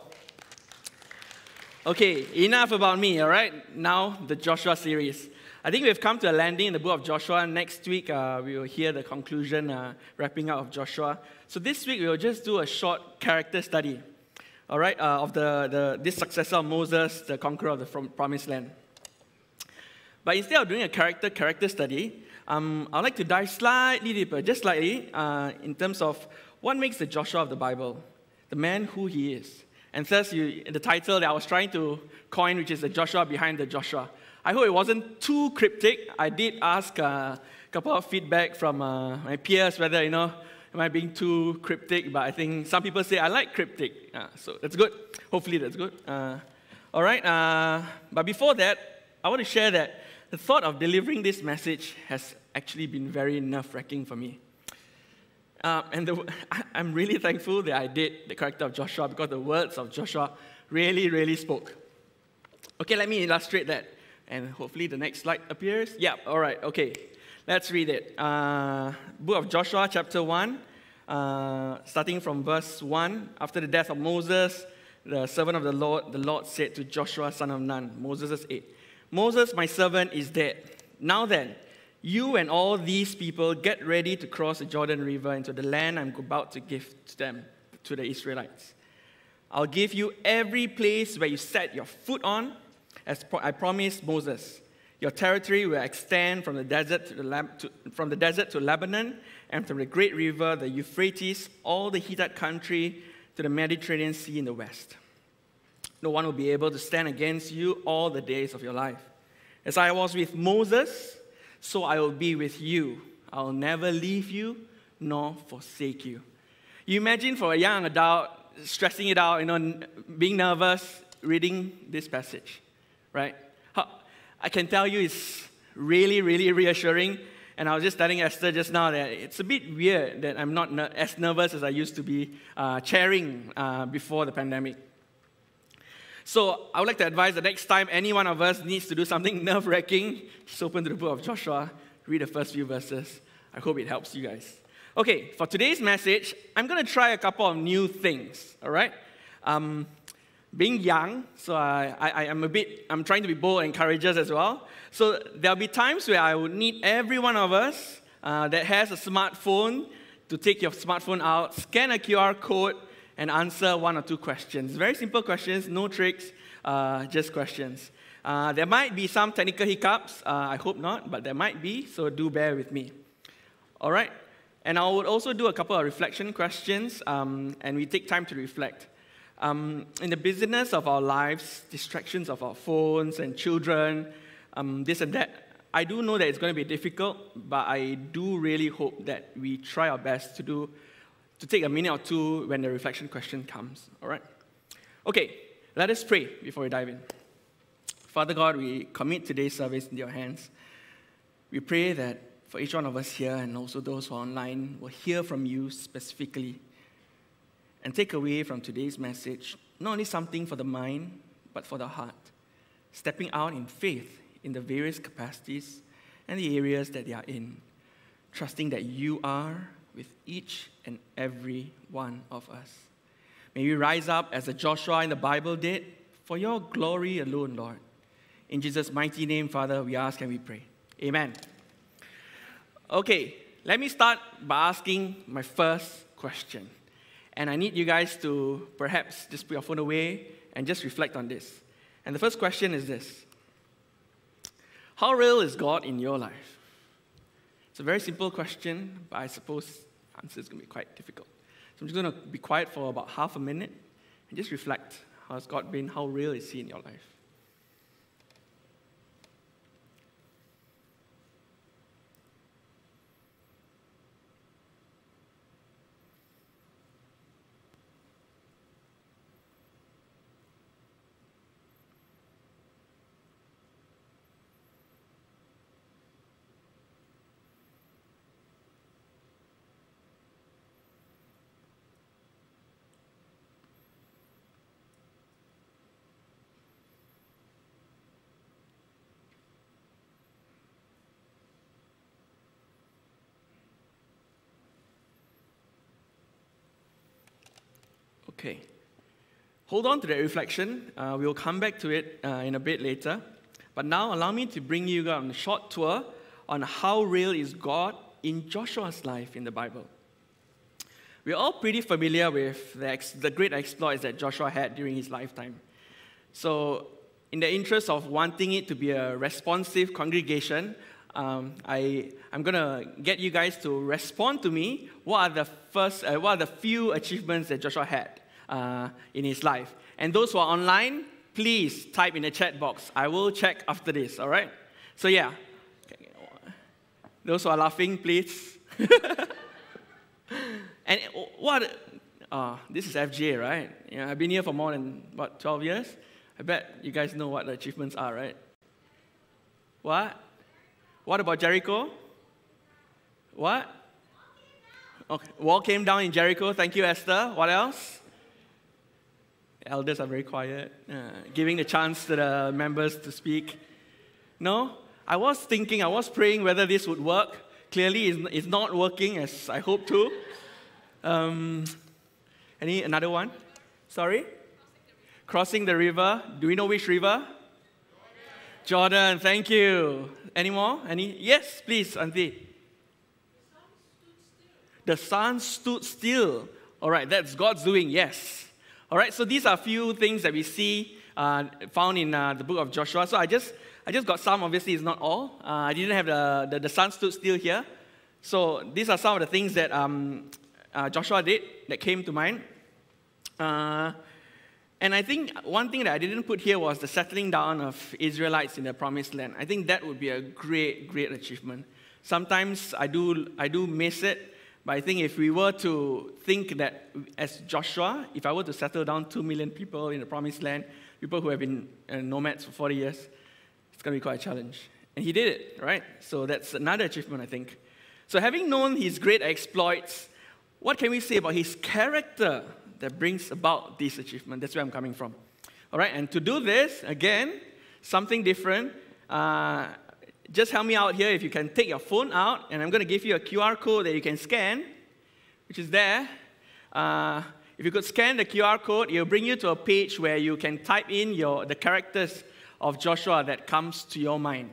Okay, enough about me, all right? Now, the Joshua series. I think we've come to a landing in the book of Joshua. Next week, uh, we will hear the conclusion, uh, wrapping up of Joshua. So this week, we will just do a short character study, all right, uh, of the, the, this successor of Moses, the conqueror of the promised land. But instead of doing a character character study, um, I'd like to dive slightly deeper, just slightly, uh, in terms of what makes the Joshua of the Bible, the man who he is. And thus, you, the title that I was trying to coin, which is the Joshua behind the Joshua. I hope it wasn't too cryptic. I did ask uh, a couple of feedback from uh, my peers whether, you know, am I being too cryptic? But I think some people say I like cryptic. Uh, so that's good. Hopefully, that's good. Uh, all right. Uh, but before that, I want to share that the thought of delivering this message has actually been very nerve wracking for me. Uh, and the, I'm really thankful that I did the character of Joshua because the words of Joshua really, really spoke. Okay, let me illustrate that. And hopefully the next slide appears. Yeah, all right, okay. Let's read it. Uh, book of Joshua, chapter 1, uh, starting from verse 1. After the death of Moses, the servant of the Lord, the Lord said to Joshua, son of Nun, Moses' aide, Moses, my servant, is dead. Now then, you and all these people get ready to cross the Jordan River into the land I'm about to give to them, to the Israelites. I'll give you every place where you set your foot on, as I promised Moses. Your territory will extend from the desert to, the to, from the desert to Lebanon, and from the great river, the Euphrates, all the Hittite country to the Mediterranean Sea in the west. No one will be able to stand against you all the days of your life. As I was with Moses, so I will be with you. I will never leave you nor forsake you. You imagine for a young adult stressing it out, you know, being nervous, reading this passage, right? I can tell you it's really, really reassuring. And I was just telling Esther just now that it's a bit weird that I'm not ner- as nervous as I used to be uh, chairing uh, before the pandemic. So I would like to advise the next time any one of us needs to do something nerve wracking, just open to the book of Joshua, read the first few verses. I hope it helps you guys. Okay, for today's message, I'm going to try a couple of new things, all right? Um, being young, so I, I, am a bit, I'm trying to be bold and courageous as well. So there'll be times where I would need every one of us uh, that has a smartphone to take your smartphone out, scan a QR code, and answer one or two questions. Very simple questions, no tricks, uh, just questions. Uh, there might be some technical hiccups. Uh, I hope not, but there might be, so do bear with me. All right? And I would also do a couple of reflection questions, um, and we take time to reflect. Um, in the busyness of our lives, distractions of our phones and children, um, this and that, I do know that it's going to be difficult, but I do really hope that we try our best to do, to take a minute or two when the reflection question comes. All right? Okay, let us pray before we dive in. Father God, we commit today's service into your hands. We pray that for each one of us here and also those who are online will hear from you specifically and take away from today's message not only something for the mind, but for the heart, stepping out in faith in the various capacities and the areas that they are in, trusting that you are with each and every one of us. May we rise up as Joshua in the Bible did for your glory alone, Lord. In Jesus' mighty name, Father, we ask and we pray. Amen. Okay, let me start by asking my first question. And I need you guys to perhaps just put your phone away and just reflect on this. And the first question is this How real is God in your life? It's a very simple question, but I suppose the answer is going to be quite difficult. So I'm just going to be quiet for about half a minute and just reflect. How has God been? How real is He in your life? Okay. Hold on to that reflection. Uh, we'll come back to it uh, in a bit later. But now, allow me to bring you on a short tour on how real is God in Joshua's life in the Bible. We're all pretty familiar with the, ex- the great exploits that Joshua had during his lifetime. So, in the interest of wanting it to be a responsive congregation, um, I, I'm going to get you guys to respond to me. What are the first, uh, what are the few achievements that Joshua had? Uh, in his life. And those who are online, please type in the chat box. I will check after this, all right? So, yeah. Those who are laughing, please. and what? Uh, this is FGA, right? Yeah, I've been here for more than, what, 12 years? I bet you guys know what the achievements are, right? What? What about Jericho? What? Okay. Wall came down in Jericho. Thank you, Esther. What else? Elders are very quiet, uh, giving the chance to the members to speak. No? I was thinking, I was praying whether this would work. Clearly, it's, not working as I hoped to. Um, any another one? Sorry? Crossing the river. Do we know which river? Jordan, thank you. Any more? Any? Yes, please, Auntie. The sun stood still. All right, that's God's doing, yes. All right, so these are a few things that we see uh, found in uh, the book of Joshua. So I just, I just got some, obviously, it's not all. Uh, I didn't have the, the, the, sun stood still here. So these are some of the things that um, uh, Joshua did that came to mind. Uh, and I think one thing that I didn't put here was the settling down of Israelites in the promised land. I think that would be a great, great achievement. Sometimes I do, I do miss it but I think if we were to think that as Joshua, if I were to settle down 2 million people in the promised land, people who have been nomads for 40 years, it's going to be quite a challenge. And he did it, right? So that's another achievement, I think. So, having known his great exploits, what can we say about his character that brings about this achievement? That's where I'm coming from. All right, and to do this, again, something different. Uh, just help me out here if you can take your phone out, and I'm going to give you a QR code that you can scan, which is there. Uh, if you could scan the QR code, it'll bring you to a page where you can type in your, the characters of Joshua that comes to your mind.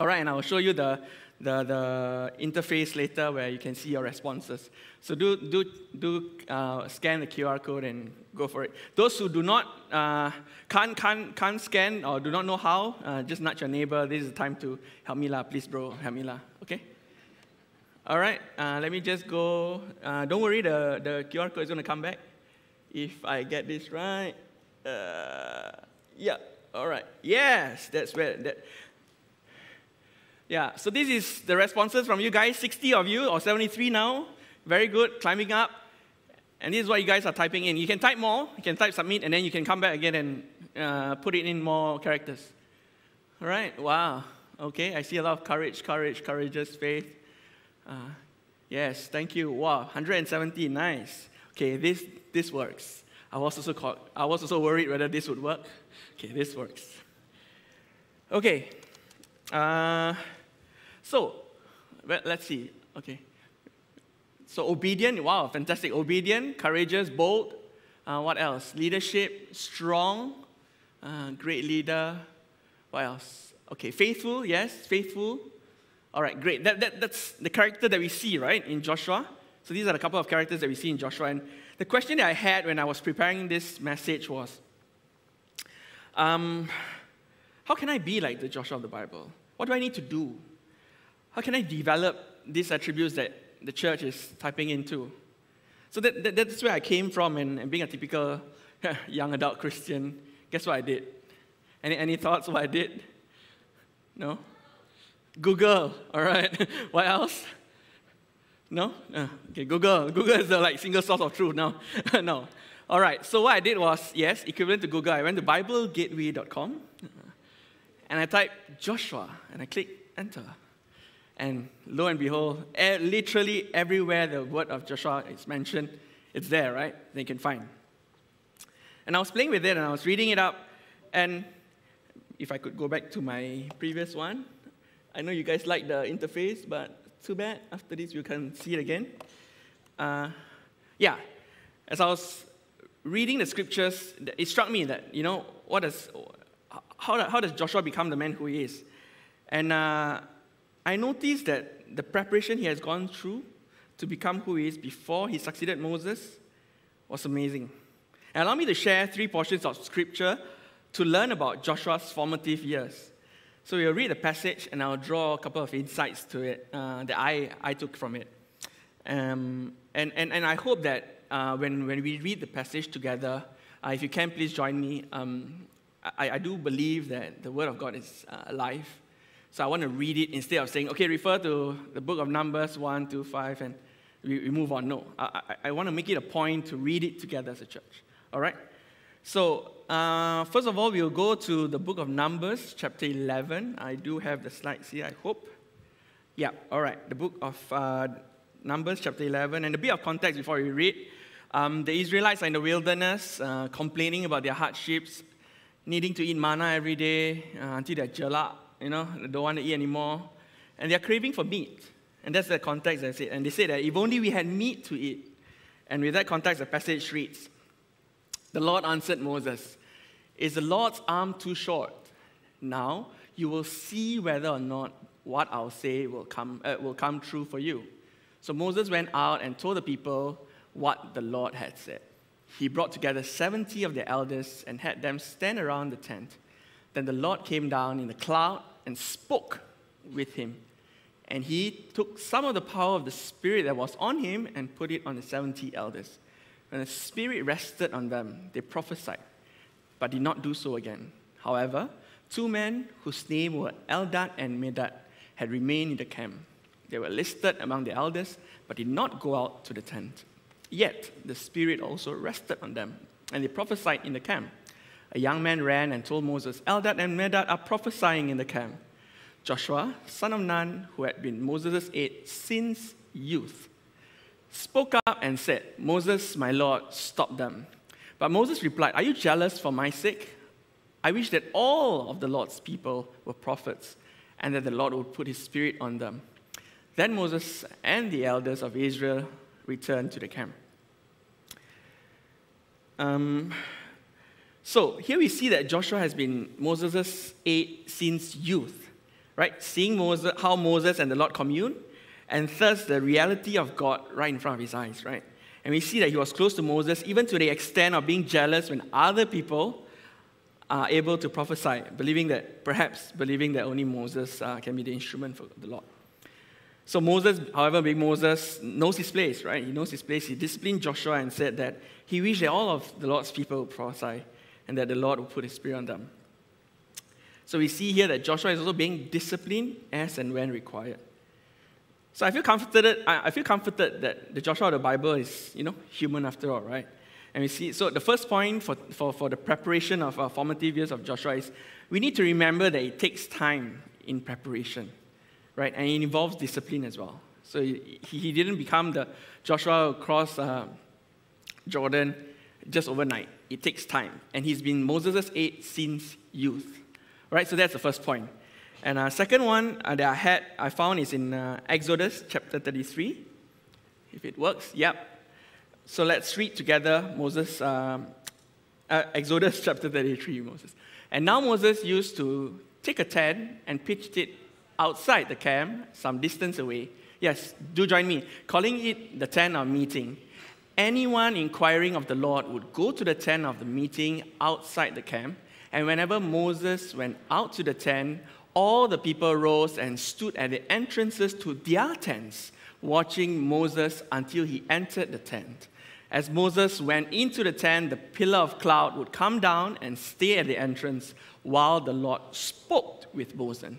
All right, and I will show you the, the, the interface later where you can see your responses. So do, do, do uh, scan the QR code and go for it. Those who do not, uh, can't, can't, can't scan or do not know how, uh, just nudge your neighbor. This is the time to help me lah, please bro, help me lah, okay? All right, uh, let me just go. Uh, don't worry, the, the QR code is going to come back. If I get this right. Uh, yeah, all right. Yes, that's where that, yeah, so this is the responses from you guys 60 of you, or 73 now. Very good, climbing up. And this is what you guys are typing in. You can type more, you can type submit, and then you can come back again and uh, put it in more characters. All right, wow. Okay, I see a lot of courage, courage, courageous faith. Uh, yes, thank you. Wow, 170, nice. Okay, this, this works. I was, also called, I was also worried whether this would work. Okay, this works. Okay, uh, so, let's see. Okay. So, obedient, wow, fantastic. Obedient, courageous, bold. Uh, what else? Leadership, strong, uh, great leader. What else? Okay, faithful, yes, faithful. All right, great. That, that, that's the character that we see, right, in Joshua. So, these are a couple of characters that we see in Joshua. And the question that I had when I was preparing this message was um, how can I be like the Joshua of the Bible? What do I need to do? How can I develop these attributes that the church is typing into? So that, that that's where I came from, and, and being a typical young adult Christian, guess what I did? Any, any thoughts what I did? No? Google, all right. what else? No? Uh, okay, Google. Google is the like single source of truth. No, no. All right. So what I did was, yes, equivalent to Google. I went to BibleGateway.com and I typed Joshua and I click enter. And lo and behold, literally everywhere the word of Joshua is mentioned, it's there, right? They can find. And I was playing with it and I was reading it up. And if I could go back to my previous one, I know you guys like the interface, but too bad. After this, you can see it again. Uh, yeah, as I was reading the scriptures, it struck me that, you know, what does, how, how does Joshua become the man who he is? And uh, I noticed that the preparation he has gone through to become who he is before he succeeded Moses was amazing. And allow me to share three portions of scripture to learn about Joshua's formative years. So we'll read the passage and I'll draw a couple of insights to it uh, that I, I took from it. Um, and, and, and I hope that uh, when, when we read the passage together, uh, if you can, please join me. Um, I, I do believe that the Word of God is uh, alive. So I want to read it instead of saying, okay, refer to the book of Numbers 1, 2, 5, and we, we move on. No, I, I, I want to make it a point to read it together as a church. All right? So, uh, first of all, we'll go to the book of Numbers, chapter 11. I do have the slides here, I hope. Yeah, all right. The book of uh, Numbers, chapter 11. And a bit of context before we read. Um, the Israelites are in the wilderness, uh, complaining about their hardships, needing to eat manna every day uh, until they're jelak, you know, they don't want to eat anymore. And they're craving for meat. And that's the context I said. And they said that if only we had meat to eat. And with that context, the passage reads The Lord answered Moses, Is the Lord's arm too short? Now you will see whether or not what I'll say will come, uh, will come true for you. So Moses went out and told the people what the Lord had said. He brought together 70 of the elders and had them stand around the tent. Then the Lord came down in the cloud and spoke with him. And he took some of the power of the Spirit that was on him and put it on the 70 elders. When the Spirit rested on them, they prophesied, but did not do so again. However, two men whose names were Eldad and Medad had remained in the camp. They were listed among the elders, but did not go out to the tent. Yet the Spirit also rested on them, and they prophesied in the camp. A young man ran and told Moses, Eldad and Medad are prophesying in the camp. Joshua, son of Nun, who had been Moses' aide since youth, spoke up and said, Moses, my Lord, stop them. But Moses replied, Are you jealous for my sake? I wish that all of the Lord's people were prophets and that the Lord would put his spirit on them. Then Moses and the elders of Israel returned to the camp. Um, so here we see that Joshua has been Moses' aide since youth right? Seeing Moses, how Moses and the Lord commune, and thus the reality of God right in front of his eyes, right? And we see that he was close to Moses, even to the extent of being jealous when other people are able to prophesy, believing that, perhaps believing that only Moses uh, can be the instrument for the Lord. So Moses, however, being Moses, knows his place, right? He knows his place. He disciplined Joshua and said that he wished that all of the Lord's people prophesy and that the Lord would put his spirit on them. So we see here that Joshua is also being disciplined as and when required. So I feel comforted, I feel comforted that the Joshua of the Bible is, you know, human after all, right? And we see, so the first point for, for, for the preparation of our formative years of Joshua is we need to remember that it takes time in preparation, right? And it involves discipline as well. So he, he didn't become the Joshua across uh, Jordan just overnight. It takes time. And he's been Moses' aide since youth. Right, so that's the first point. And uh, second one uh, that I had, I found is in uh, Exodus chapter 33. If it works, yep. So let's read together Moses, um, uh, Exodus chapter 33, Moses. And now Moses used to take a tent and pitched it outside the camp, some distance away. Yes, do join me. Calling it the tent of meeting. Anyone inquiring of the Lord would go to the tent of the meeting outside the camp and whenever Moses went out to the tent, all the people rose and stood at the entrances to their tents, watching Moses until he entered the tent. As Moses went into the tent, the pillar of cloud would come down and stay at the entrance while the Lord spoke with Moses.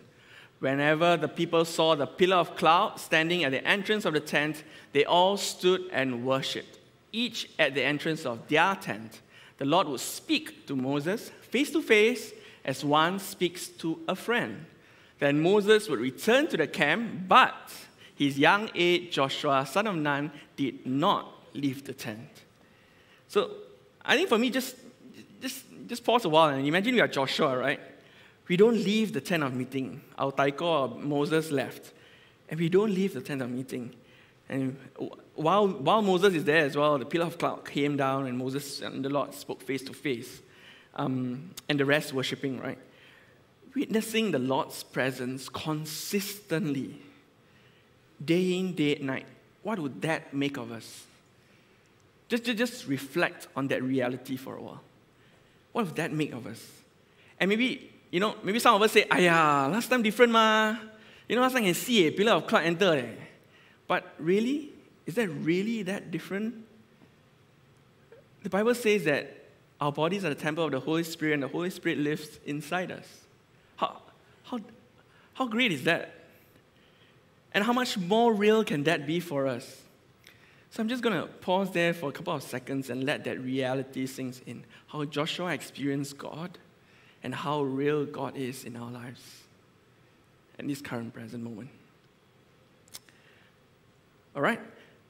Whenever the people saw the pillar of cloud standing at the entrance of the tent, they all stood and worshipped, each at the entrance of their tent. The Lord would speak to Moses face to face as one speaks to a friend. Then Moses would return to the camp, but his young aide Joshua, son of Nun, did not leave the tent. So I think for me, just, just, just pause a while and imagine we are Joshua, right? We don't leave the tent of meeting. Our taiko Moses left. And we don't leave the tent of meeting. And while, while Moses is there as well, the pillar of cloud came down and Moses and the Lord spoke face to face um, and the rest worshiping, right? Witnessing the Lord's presence consistently, day in, day night, what would that make of us? Just, just, just reflect on that reality for a while. What would that make of us? And maybe, you know, maybe some of us say, Aya, last time different ma. You know, last time I can see a pillar of cloud enter. Eh. But really? Is that really that different? The Bible says that our bodies are the temple of the Holy Spirit, and the Holy Spirit lives inside us. How, how, how great is that? And how much more real can that be for us? So I'm just going to pause there for a couple of seconds and let that reality sink in. How Joshua experienced God and how real God is in our lives in this current present moment. All right?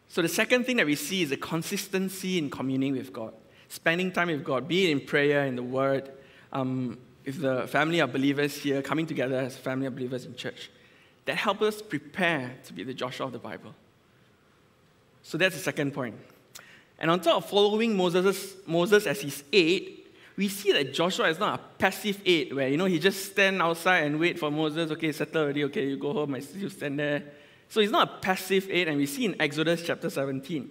So the second thing that we see is a consistency in communing with God, spending time with God, be it in prayer, in the Word, um, with the family of believers here, coming together as family of believers in church, that help us prepare to be the Joshua of the Bible. So that's the second point. And on top of following Moses, Moses as his aide, we see that Joshua is not a passive aide where, you know, he just stand outside and wait for Moses, okay, settle already, okay, you go home, I you stand there. So it's not a passive aid, and we see in Exodus chapter 17.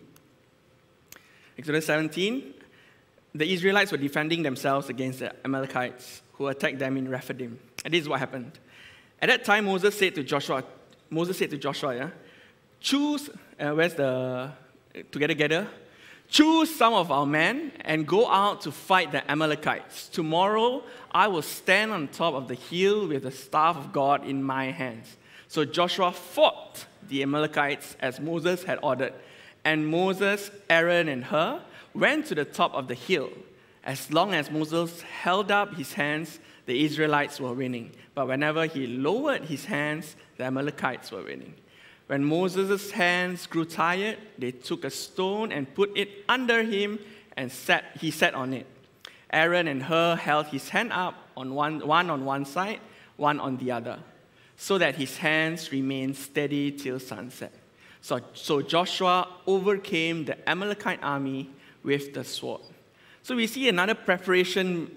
Exodus 17, the Israelites were defending themselves against the Amalekites who attacked them in Rephidim. And this is what happened. At that time, Moses said to Joshua, Moses said to Joshua, yeah, choose, uh, where's the, together, together, choose some of our men and go out to fight the Amalekites. Tomorrow, I will stand on top of the hill with the staff of God in my hands. So Joshua fought the Amalekites as Moses had ordered. And Moses, Aaron, and Hur went to the top of the hill. As long as Moses held up his hands, the Israelites were winning. But whenever he lowered his hands, the Amalekites were winning. When Moses' hands grew tired, they took a stone and put it under him, and sat, he sat on it. Aaron and Hur held his hand up on one, one on one side, one on the other, so that his hands remained steady till sunset. So, so Joshua overcame the Amalekite army with the sword. So we see another preparation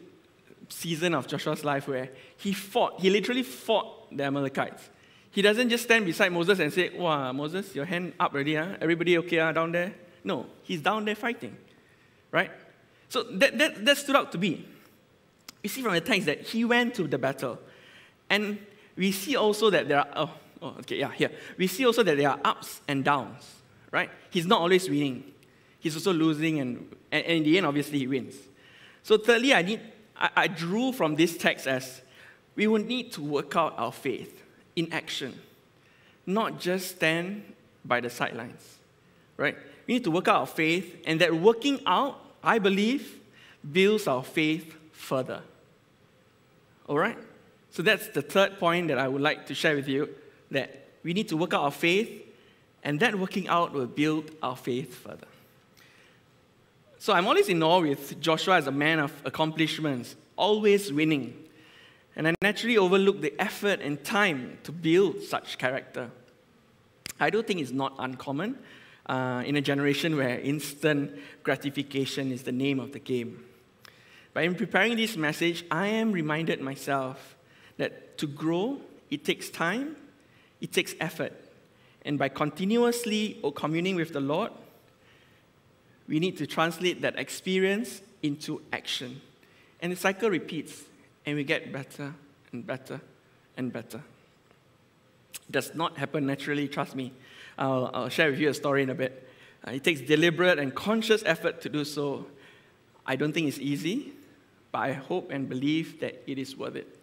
season of Joshua's life where he fought, he literally fought the Amalekites. He doesn't just stand beside Moses and say, Wow, Moses, your hand up already, huh? everybody okay huh, down there? No, he's down there fighting, right? So that, that, that stood out to me. We see from the text that he went to the battle. And we see also that there are, oh, oh, okay, yeah, here. We see also that there are ups and downs, right? He's not always winning. He's also losing, and, and in the end, obviously, he wins. So thirdly, I, need, I, I drew from this text as we will need to work out our faith in action, not just stand by the sidelines, right? We need to work out our faith, and that working out, I believe, builds our faith further. All right? So that's the third point that I would like to share with you that we need to work out our faith, and that working out will build our faith further. So I'm always in awe with Joshua as a man of accomplishments, always winning. And I naturally overlook the effort and time to build such character. I do think it's not uncommon uh, in a generation where instant gratification is the name of the game. But in preparing this message, I am reminded myself that to grow, it takes time, it takes effort. And by continuously communing with the Lord, we need to translate that experience into action. And the cycle repeats, and we get better and better and better. It does not happen naturally, trust me. I'll, I'll share with you a story in a bit. Uh, it takes deliberate and conscious effort to do so. I don't think it's easy, but I hope and believe that it is worth it.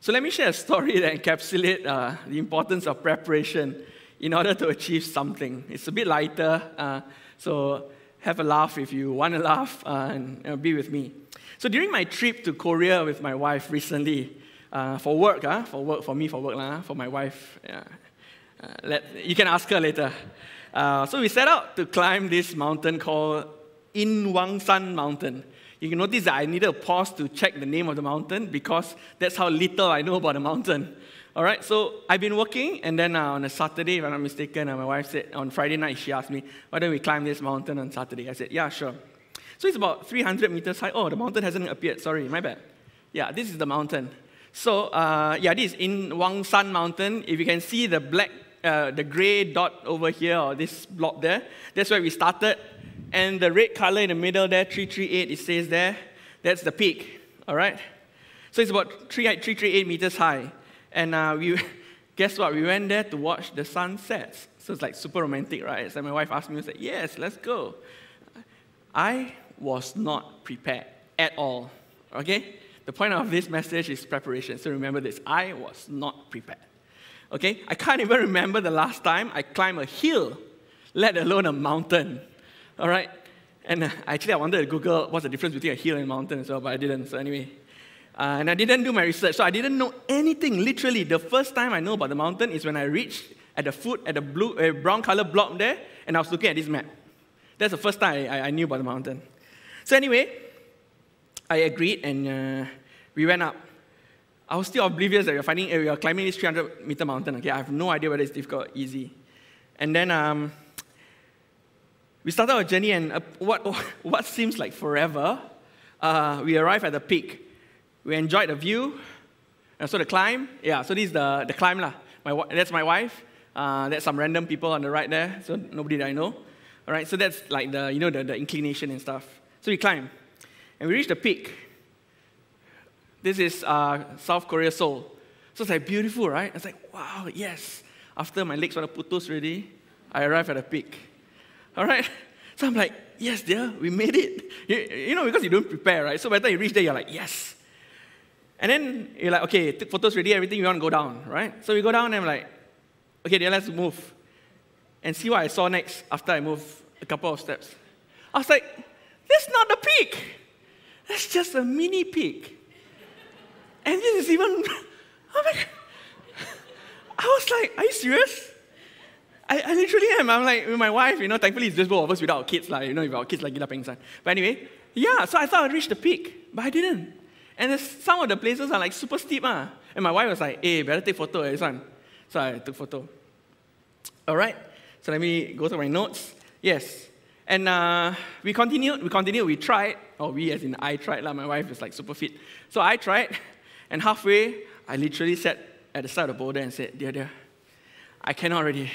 So let me share a story that encapsulates uh, the importance of preparation in order to achieve something. It's a bit lighter, uh, so have a laugh if you want to laugh uh, and uh, be with me. So during my trip to Korea with my wife recently, uh, for work, uh, for work, for me, for work, uh, for my wife, uh, let, you can ask her later. Uh, so we set out to climb this mountain called Inwangsan Mountain. You can notice that I needed a pause to check the name of the mountain because that's how little I know about the mountain. All right, so I've been working, and then uh, on a Saturday, if I'm not mistaken, uh, my wife said on Friday night, she asked me, why don't we climb this mountain on Saturday? I said, yeah, sure. So it's about 300 meters high. Oh, the mountain hasn't appeared. Sorry, my bad. Yeah, this is the mountain. So, uh, yeah, this is Inwangsan Mountain. If you can see the black, uh, the gray dot over here, or this block there, that's where we started. And the red color in the middle there, 338, it says there, that's the peak. All right? So it's about 338 meters high. And uh, we, guess what? We went there to watch the sunsets. So it's like super romantic, right? So my wife asked me, I said, yes, let's go. I was not prepared at all. Okay? The point of this message is preparation. So remember this I was not prepared. Okay? I can't even remember the last time I climbed a hill let alone a mountain. All right? And uh, actually, I wanted to Google what's the difference between a hill and a mountain as well, but I didn't. So, anyway. Uh, and I didn't do my research, so I didn't know anything. Literally, the first time I know about the mountain is when I reached at the foot, at the blue, uh, brown color block there, and I was looking at this map. That's the first time I, I knew about the mountain. So, anyway, I agreed and uh, we went up. I was still oblivious that we were finding, uh, we were climbing this 300 meter mountain. Okay, I have no idea whether it's difficult or easy. And then um, we started our journey, and uh, what, what seems like forever, uh, we arrived at the peak. We enjoyed the view, and so the climb. Yeah, so this is the, the climb. Lah. My, that's my wife. Uh, that's some random people on the right there, so nobody that I know. All right, so that's like the, you know, the, the inclination and stuff. So we climb, and we reach the peak. This is uh, South Korea, Seoul. So it's like beautiful, right? It's like, wow, yes. After my legs were putus ready, I arrived at the peak. All right? So I'm like, yes, dear, we made it. You, you, know, because you don't prepare, right? So by the time you reach there, you're like, yes. And then you're like, okay, took photos ready, everything, we want to go down, right? So we go down and I'm like, okay, dear, let's move. And see what I saw next after I moved a couple of steps. I was like, that's not the peak. That's just a mini peak. And this is even, I'm like, I was like, are you serious? I, I literally am. I'm like, with my wife, you know, thankfully it's just both of us without kids, like, you know, if our kids like get up. But anyway, yeah, so I thought I'd reach the peak, but I didn't. And some of the places are like super steep, ah. And my wife was like, hey, better take photo, eh, this one. So I took photo. All right, so let me go through my notes. Yes, and uh, we continued, we continued, we tried, or we as in I tried, like my wife is like super fit. So I tried, and halfway, I literally sat at the side of the boulder and said, Dear, dear, I cannot already.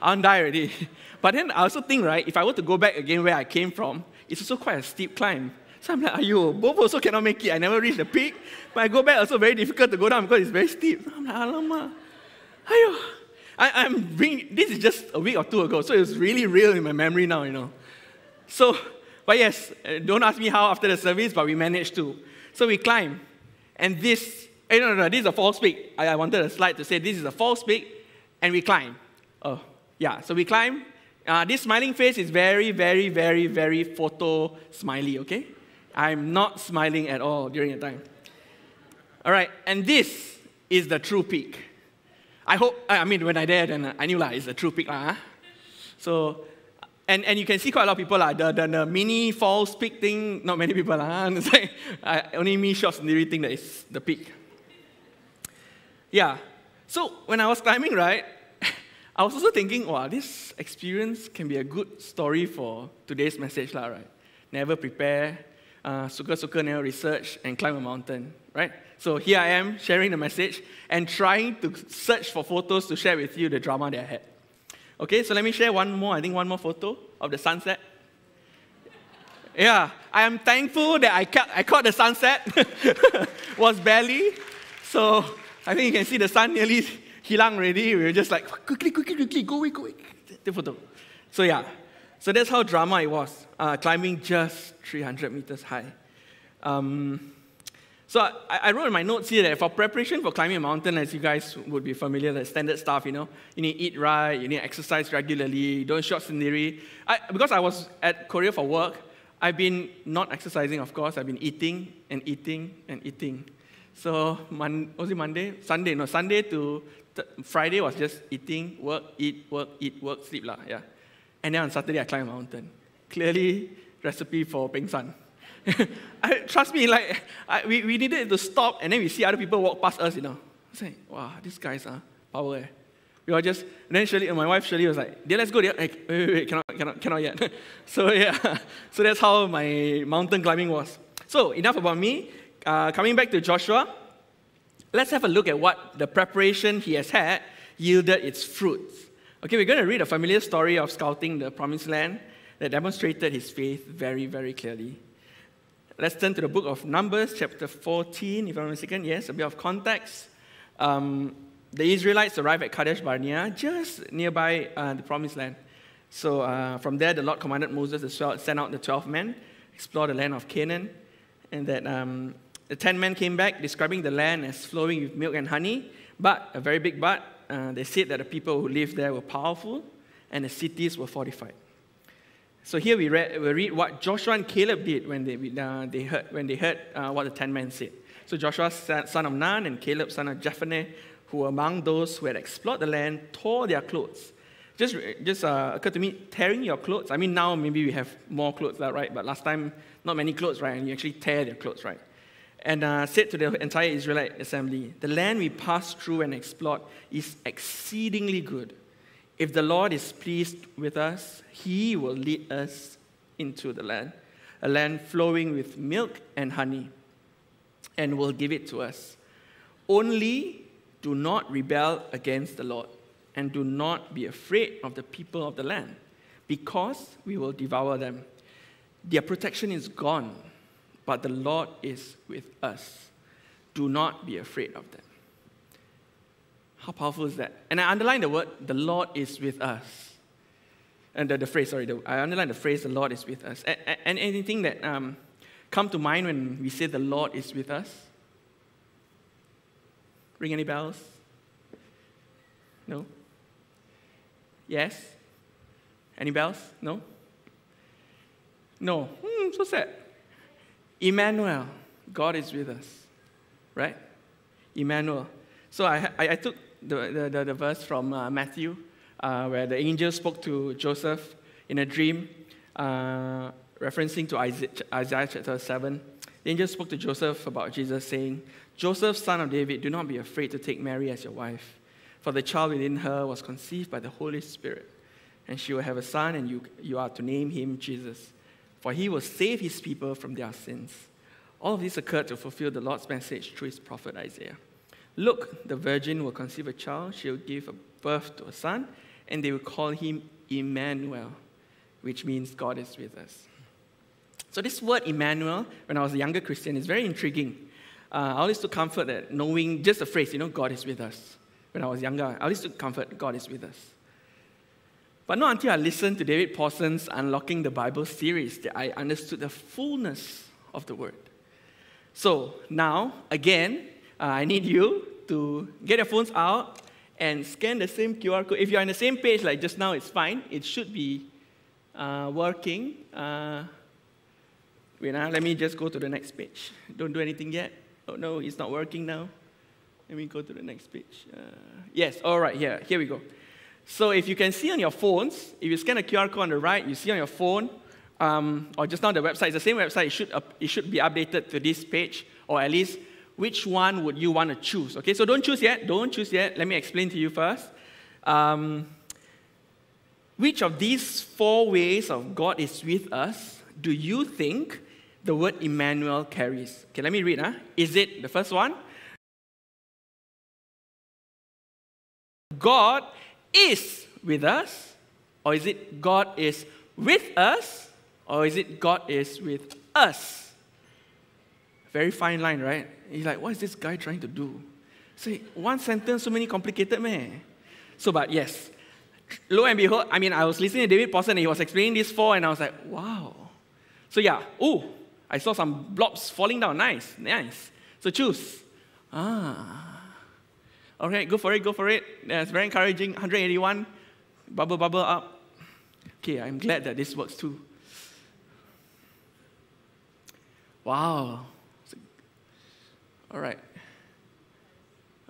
I'll die already. But then I also think, right, if I were to go back again where I came from, it's also quite a steep climb. So I'm like, ayo, both also cannot make it. I never reached the peak. But I go back, also very difficult to go down because it's very steep. I'm like, alamak. Ayo. I, am bringing, this is just a week or two ago, so it's really real in my memory now, you know. So, but yes, uh, don't ask me how after the service, but we managed to. So we climb. And this, eh, no, no, no, this is a false peak. I, I wanted a slide to say this is a false peak, and we climb. Oh, yeah, so we climb. Uh, this smiling face is very, very, very, very photo smiley, okay? I'm not smiling at all during the time. All right, and this is the true peak. I hope, I mean, when I did, then I knew like, it's the true peak. Lah? So, and, and you can see quite a lot of people, like, the, the, the mini false peak thing, not many people. Lah, it's like, I, only me, shots, and think that is the peak. Yeah, so when I was climbing, right, I was also thinking, wow, this experience can be a good story for today's message, lah, right? Never prepare, uh, suka suka never research, and climb a mountain, right? So here I am sharing the message and trying to search for photos to share with you the drama that I had. Okay, so let me share one more, I think one more photo of the sunset. Yeah, I am thankful that I, ca- I caught the sunset. was barely. So I think you can see the sun nearly hilang already. We were just like, quickly, quickly, quickly, go away, go away. Take photo. So yeah, so that's how drama it was, uh, climbing just 300 meters high. Um, so I, I, wrote in my notes here that for preparation for climbing a mountain, as you guys would be familiar, the standard stuff, you know, you need to eat right, you need to exercise regularly, don't short scenery. I, because I was at Korea for work, I've been not exercising, of course. I've been eating and eating and eating. So, mon, was it Monday? Sunday, no, Sunday to Friday was just eating, work, eat, work, eat, work, sleep. Lah, yeah. And then on Saturday, I climbed a mountain. Clearly, recipe for Peng San. I, trust me, like, I, we, we needed to stop and then we see other people walk past us, you know. I say, wow, these guys are power. Eh. We were just, and then Shirley, my wife Shirley was like, yeah, let's go. there. Like, wait, wait, wait, cannot, cannot, cannot yet. so yeah, so that's how my mountain climbing was. So enough about me. Uh, coming back to Joshua, let's have a look at what the preparation he has had yielded its fruits. Okay, we're going to read a familiar story of scouting the promised land that demonstrated his faith very, very clearly. Let's turn to the book of Numbers, chapter 14, if I'm not mistaken. Yes, a bit of context. Um, the Israelites arrived at Kadesh Barnea, just nearby uh, the promised land. So uh, from there, the Lord commanded Moses to send out the 12 men, explore the land of Canaan, and that um, the 10 men came back describing the land as flowing with milk and honey, but, a very big but, uh, they said that the people who lived there were powerful and the cities were fortified. So here we read, we read what Joshua and Caleb did when they, uh, they heard, when they heard uh, what the ten men said. So Joshua, son of Nun, and Caleb, son of Jephunneh, who were among those who had explored the land, tore their clothes. Just, just uh, occurred to me, tearing your clothes. I mean, now maybe we have more clothes, right? But last time, not many clothes, right? And you actually tear their clothes, right? And uh, said to the entire Israelite assembly, The land we passed through and explored is exceedingly good. If the Lord is pleased with us, he will lead us into the land, a land flowing with milk and honey, and will give it to us. Only do not rebel against the Lord, and do not be afraid of the people of the land, because we will devour them. Their protection is gone, but the Lord is with us. Do not be afraid of them. How powerful is that? And I underline the word, the Lord is with us. And the, the phrase, sorry, the, I underline the phrase, the Lord is with us. And, and anything that um, come to mind when we say the Lord is with us? Ring any bells? No? Yes? Any bells? No? No. Hmm, so sad. Emmanuel, God is with us. Right? Emmanuel. So I, I, took the, the, the, verse from uh, Matthew, uh, where the angel spoke to Joseph in a dream, uh, referencing to Isaiah, Isaiah chapter 7. The angel spoke to Joseph about Jesus, saying, Joseph, son of David, do not be afraid to take Mary as your wife, for the child within her was conceived by the Holy Spirit, and she will have a son, and you, you are to name him Jesus, for he will save his people from their sins. All of this occurred to fulfill the Lord's message through his prophet Isaiah. Look, the virgin will conceive a child, she will give birth to a son, and they will call him Emmanuel, which means God is with us. So, this word Emmanuel, when I was a younger Christian, is very intriguing. Uh, I always took comfort that knowing just the phrase, you know, God is with us. When I was younger, I always took comfort, God is with us. But not until I listened to David Pawson's Unlocking the Bible series that I understood the fullness of the word. So now, again, uh, I need you to get your phones out and scan the same QR code. If you're on the same page like just now, it's fine. It should be uh, working. Uh, wait, now, let me just go to the next page. Don't do anything yet. Oh, no, it's not working now. Let me go to the next page. Uh, yes, all right, here, here we go. So if you can see on your phones, if you scan a QR code on the right, you see on your phone, um, or just now the website, it's the same website, it should, it should be updated to this page, or at least which one would you want to choose? Okay, so don't choose yet. Don't choose yet. Let me explain to you first. Um, which of these four ways of God is with us do you think the word Emmanuel carries? Okay, let me read. Huh? Is it the first one? God is with us, or is it God is with us, or is it God is with us? Very fine line, right? He's like, what is this guy trying to do? Say, one sentence, so many complicated, man. So, but yes, lo and behold, I mean, I was listening to David Pawson and he was explaining this for, and I was like, wow. So, yeah, oh, I saw some blobs falling down. Nice, nice. So, choose. Ah. Right, go for it, go for it. That's very encouraging. 181, bubble, bubble up. Okay, I'm glad that this works too. Wow. All right.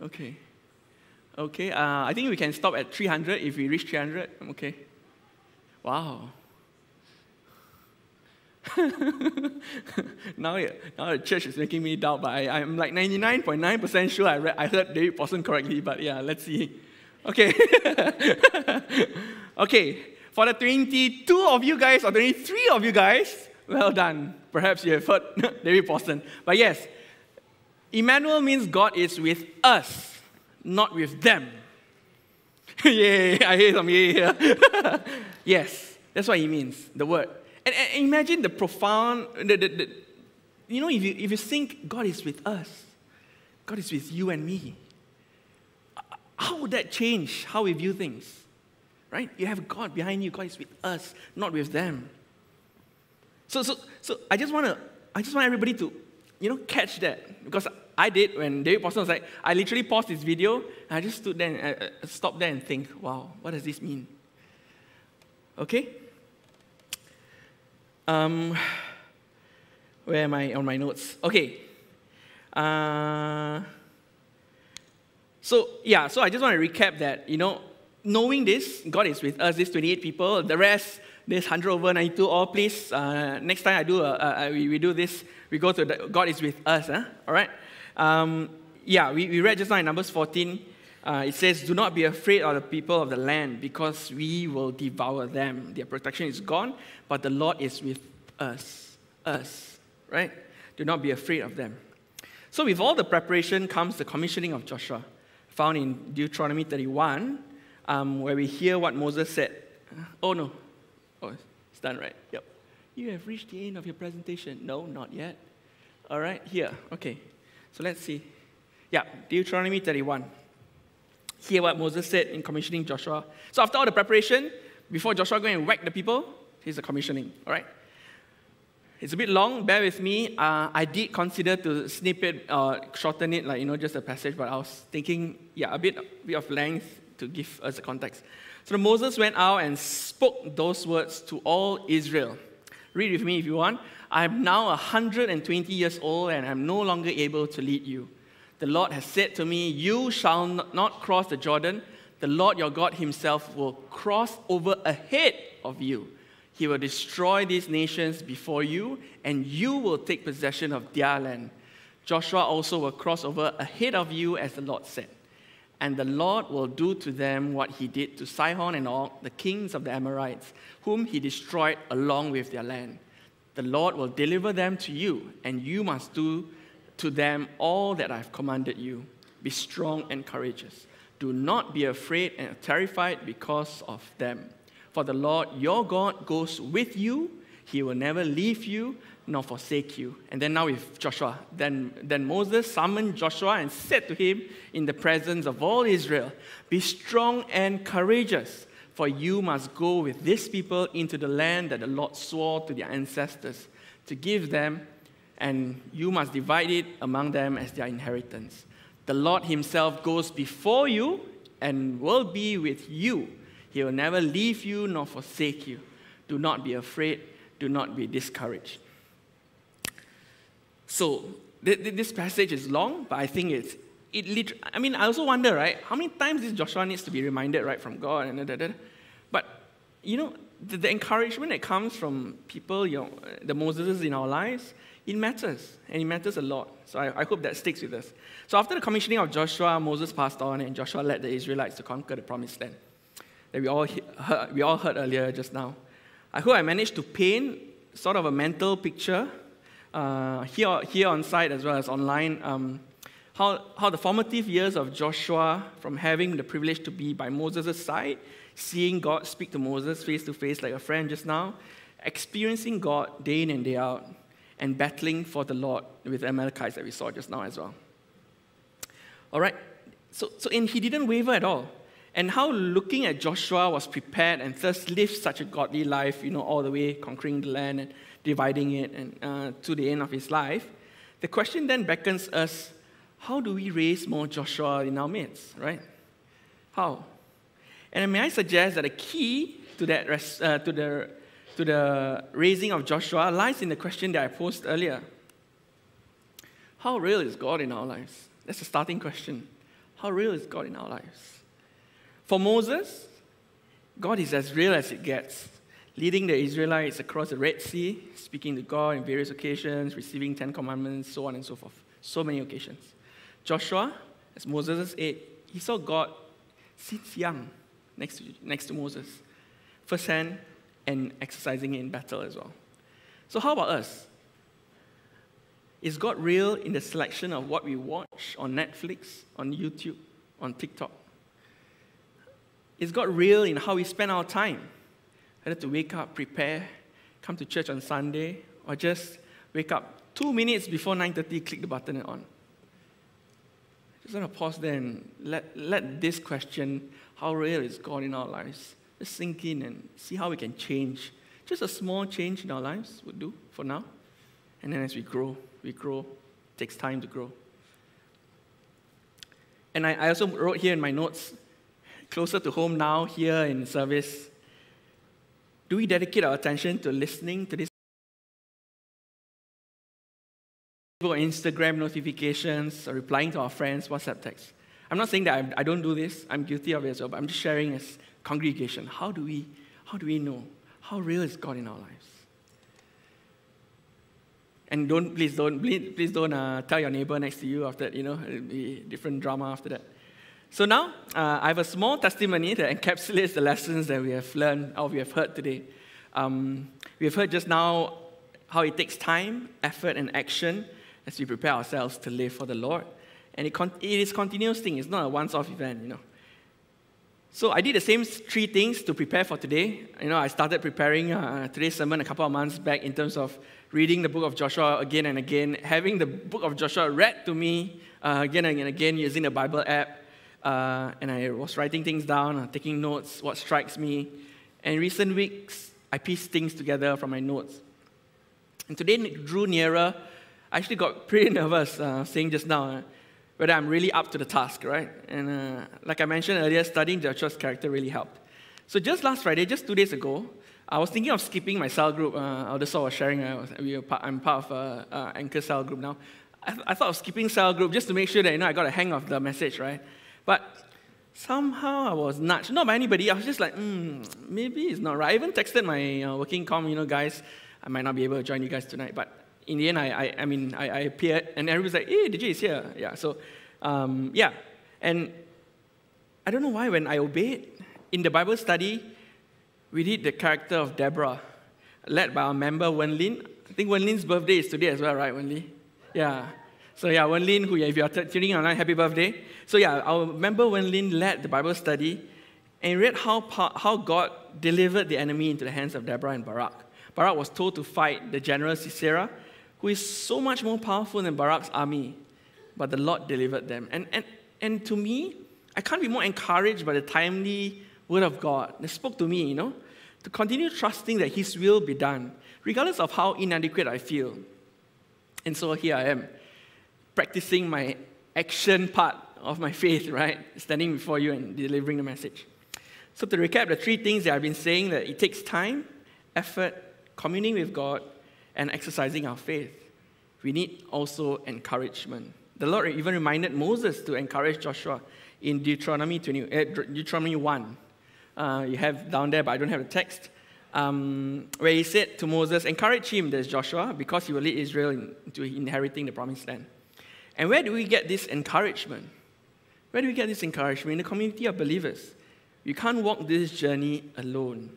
Okay. Okay, uh, I think we can stop at 300 if we reach 300. Okay. Wow. now, now the church is making me doubt, but I, I'm like 99.9% sure I, read, I heard David Pawson correctly, but yeah, let's see. Okay. okay, for the 22 of you guys, or 23 of you guys, well done. Perhaps you have heard David Pawson. But yes, Emmanuel means God is with us, not with them. yay, I hear some yay here. yes, that's what he means, the word. And, and imagine the profound, the, the, the, you know, if you, if you think God is with us, God is with you and me, how would that change how we view things? Right? You have God behind you, God is with us, not with them. So, so, so I just want to, I just want everybody to you know, catch that. Because I did when David Pawson was like, I literally paused this video and I just stood there and uh, uh, stopped there and think, wow, what does this mean? Okay? Um, where am I on my notes? Okay. Uh, so, yeah, so I just want to recap that, you know, knowing this, God is with us, these 28 people, the rest, this 100 over 92, all please, uh, next time I do, uh, uh, we, we do this, we go to the, God is with us, huh? all right? Um, yeah, we, we read just now in Numbers 14, uh, it says, Do not be afraid of the people of the land, because we will devour them. Their protection is gone, but the Lord is with us. Us, right? Do not be afraid of them. So, with all the preparation comes the commissioning of Joshua, found in Deuteronomy 31, um, where we hear what Moses said. Oh, no. Oh, it's done right. Yep. You have reached the end of your presentation. No, not yet. All right, here. Okay. So, let's see. Yeah, Deuteronomy 31 hear what Moses said in commissioning Joshua. So after all the preparation, before Joshua going and whack the people, here's the commissioning. All right. It's a bit long. Bear with me. Uh, I did consider to snip it, uh, shorten it, like you know, just a passage. But I was thinking, yeah, a bit, a bit of length to give us a context. So Moses went out and spoke those words to all Israel. Read with me if you want. I am now 120 years old and I'm no longer able to lead you the Lord has said to me, You shall not cross the Jordan. The Lord your God himself will cross over ahead of you. He will destroy these nations before you, and you will take possession of their land. Joshua also will cross over ahead of you, as the Lord said. And the Lord will do to them what he did to Sihon and Og, the kings of the Amorites, whom he destroyed along with their land. The Lord will deliver them to you, and you must do to them all that I've commanded you. Be strong and courageous. Do not be afraid and terrified because of them. For the Lord your God goes with you. He will never leave you nor forsake you. And then now with Joshua. Then, then Moses summoned Joshua and said to him in the presence of all Israel, Be strong and courageous, for you must go with this people into the land that the Lord swore to their ancestors to give them and you must divide it among them as their inheritance. The Lord Himself goes before you and will be with you. He will never leave you nor forsake you. Do not be afraid, do not be discouraged. So, this passage is long, but I think it's it lit- I mean, I also wonder, right? How many times this Joshua needs to be reminded, right, from God and da, da, da. But you know, the, the, encouragement that comes from people, you know, the Moses in our lives, it matters, and it matters a lot. So I, I, hope that sticks with us. So after the commissioning of Joshua, Moses passed on, and Joshua led the Israelites to conquer the promised land that we all, heard, we all heard earlier just now. I hope I managed to paint sort of a mental picture uh, here, here on site as well as online. Um, how, how the formative years of Joshua, from having the privilege to be by Moses' side, seeing God speak to Moses face to face like a friend just now, experiencing God day in and day out, and battling for the Lord with the Amalekites that we saw just now as well. All right, so, so and he didn't waver at all. And how looking at Joshua was prepared and thus lived such a godly life, you know, all the way conquering the land and dividing it and uh, to the end of his life. The question then beckons us how do we raise more Joshua in our midst, right? How? And may I suggest that the key to, that, uh, to the to the raising of Joshua lies in the question that I posed earlier How real is God in our lives? That's the starting question. How real is God in our lives? For Moses, God is as real as it gets, leading the Israelites across the Red Sea, speaking to God in various occasions, receiving Ten Commandments, so on and so forth. So many occasions. Joshua, as Moses' age, he saw God since young next to, next to Moses, firsthand and exercising it in battle as well. So, how about us? Is God real in the selection of what we watch on Netflix, on YouTube, on TikTok? Is God real in how we spend our time? Whether to wake up, prepare, come to church on Sunday, or just wake up two minutes before 9.30, click the button and on. Just want to pause there and let, let this question, how real is God in our lives, just sink in and see how we can change. Just a small change in our lives would do for now. And then as we grow, we grow. It takes time to grow. And I, I also wrote here in my notes, closer to home now, here in service, Do we dedicate our attention to listening to this? Instagram notifications or replying to our friends' WhatsApp texts. I'm not saying that I, I don't do this. I'm guilty of it as well. But I'm just sharing as congregation. How do we, how do we know how real is God in our lives? And don't please don't please, don't uh, tell your neighbor next to you after that. You know, it'll be different drama after that. So now uh, I have a small testimony that encapsulates the lessons that we have learned or we have heard today. Um, we have heard just now how it takes time, effort, and action as we prepare ourselves to live for the Lord. And it, it is continuous thing. It's not a once-off event, you know. So I did the same three things to prepare for today. You know, I started preparing uh, today's sermon a couple of months back in terms of reading the book of Joshua again and again, having the book of Joshua read to me uh, again and again using the Bible app. Uh, and I was writing things down, uh, taking notes, what strikes me. And in recent weeks, I pieced things together from my notes. And today drew nearer. I actually got pretty nervous uh, saying just now uh, whether I'm really up to the task, right? And uh, like I mentioned earlier, studying Joshua's character really helped. So just last Friday, just two days ago, I was thinking of skipping my cell group. Uh, I just was sharing, uh, I'm part of a uh, Anchor cell group now. I, th- I, thought of skipping cell group just to make sure that you know I got a hang of the message, right? But somehow I was nudged, not by anybody. I was just like, hmm, maybe it's not right. I even texted my uh, working com, you know, guys, I might not be able to join you guys tonight. But in the end, I, I, I mean, I, I, appeared, and everybody's like, hey, DJ is here. Yeah, so, um, yeah. And I don't know why, when I obeyed, in the Bible study, we did the character of Deborah, led by our member Wen Lin. I think Wen Lin's birthday is today as well, right, Wen Lin? Yeah. So yeah, Wen Lin, who if you are tuning online, happy birthday. So yeah, our member Wen Lin led the Bible study and read how, how God delivered the enemy into the hands of Deborah and Barak. Barak was told to fight the general Sisera, who is so much more powerful than Barak's army, but the Lord delivered them. And, and, and to me, I can't be more encouraged by the timely word of God that spoke to me, you know, to continue trusting that His will be done, regardless of how inadequate I feel. And so here I am practicing my action part of my faith, right? Standing before you and delivering the message. So, to recap, the three things that I've been saying that it takes time, effort, communing with God, and exercising our faith. We need also encouragement. The Lord even reminded Moses to encourage Joshua in Deuteronomy, 20, uh, Deuteronomy 1. Uh, you have down there, but I don't have the text. Um, where he said to Moses, Encourage him, there's Joshua, because he will lead Israel into inheriting the promised land. And where do we get this encouragement? Where do we get this encouragement? In the community of believers. You can't walk this journey alone.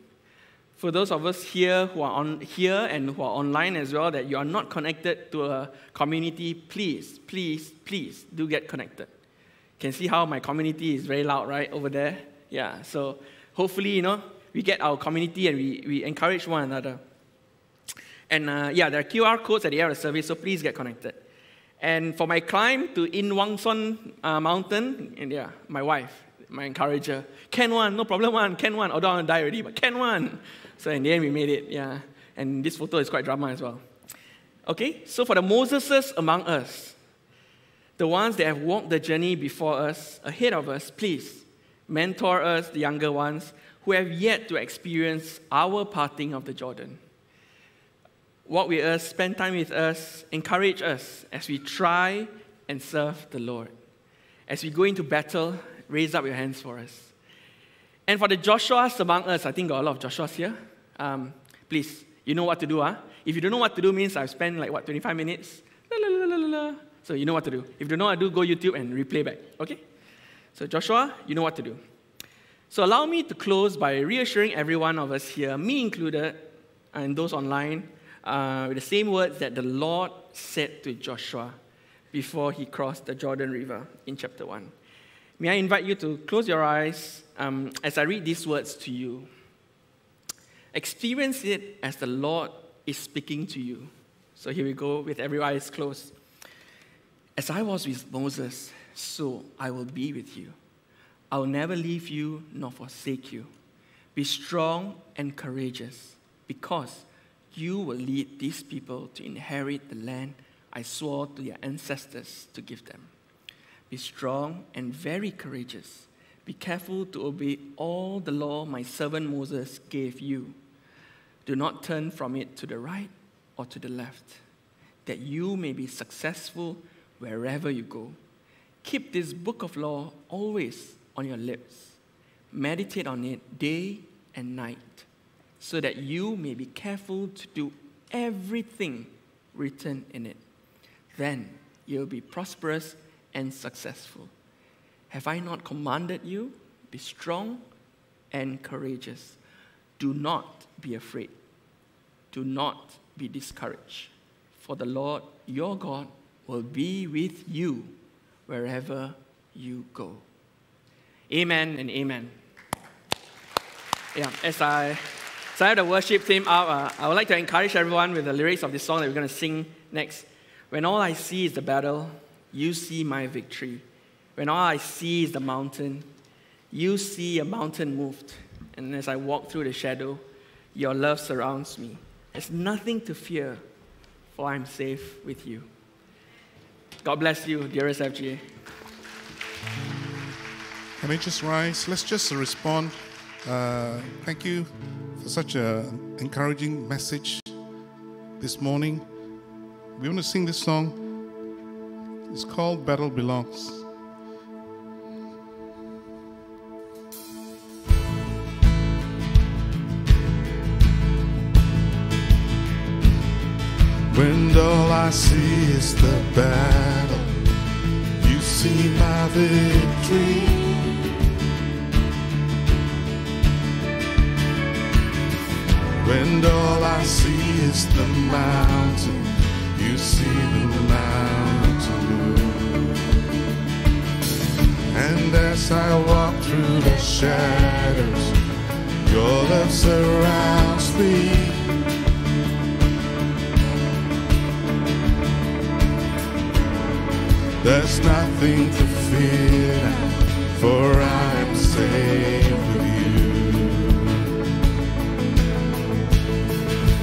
For those of us here who are on here and who are online as well, that you are not connected to a community, please, please, please do get connected. You can see how my community is very loud, right, over there? Yeah, so hopefully, you know, we get our community and we, we encourage one another. And uh, yeah, there are QR codes at the end of the service, so please get connected. And for my climb to Inwangsan uh, Mountain, and yeah, my wife, my encourager, can one, no problem one, can one, although I want to die already, but can one. So in the end, we made it, yeah. And this photo is quite drama as well. Okay, so for the Moseses among us, the ones that have walked the journey before us, ahead of us, please mentor us, the younger ones, who have yet to experience our parting of the Jordan walk with us, spend time with us, encourage us as we try and serve the Lord. As we go into battle, raise up your hands for us. And for the Joshua's among us, I think got a lot of Joshua's here. Um, please, you know what to do, huh? If you don't know what to do, means I've spent like what, 25 minutes? La, la, la, so you know what to do. If you don't know what to do, go YouTube and replay back, okay? So Joshua, you know what to do. So allow me to close by reassuring every one of us here, me included, and those online, uh, with the same words that the Lord said to Joshua before he crossed the Jordan River in chapter 1. May I invite you to close your eyes um, as I read these words to you. Experience it as the Lord is speaking to you. So here we go with every eyes closed. As I was with Moses, so I will be with you. I will never leave you nor forsake you. Be strong and courageous because you will lead these people to inherit the land I swore to their ancestors to give them. Be strong and very courageous. Be careful to obey all the law my servant Moses gave you. Do not turn from it to the right or to the left, that you may be successful wherever you go. Keep this book of law always on your lips. Meditate on it day and night, so that you may be careful to do everything written in it. Then you'll be prosperous and successful. Have I not commanded you? Be strong and courageous. Do not be afraid. Do not be discouraged, for the Lord your God will be with you wherever you go. Amen and amen. Yeah, as I, have the worship team up, uh, I would like to encourage everyone with the lyrics of this song that we're going to sing next. When all I see is the battle, you see my victory. When all I see is the mountain, you see a mountain moved. And as I walk through the shadow, your love surrounds me. There's nothing to fear, for I'm safe with you. God bless you, dearest FGA. Can we just rise? Let's just respond. Uh, thank you for such an encouraging message this morning. We want to sing this song. It's called Battle Belongs. When all I see is the battle, you see my victory. When all I see is the mountain, you see the mountain. And as I walk through the shadows, your love surrounds me. There's nothing to fear, for I am safe with you.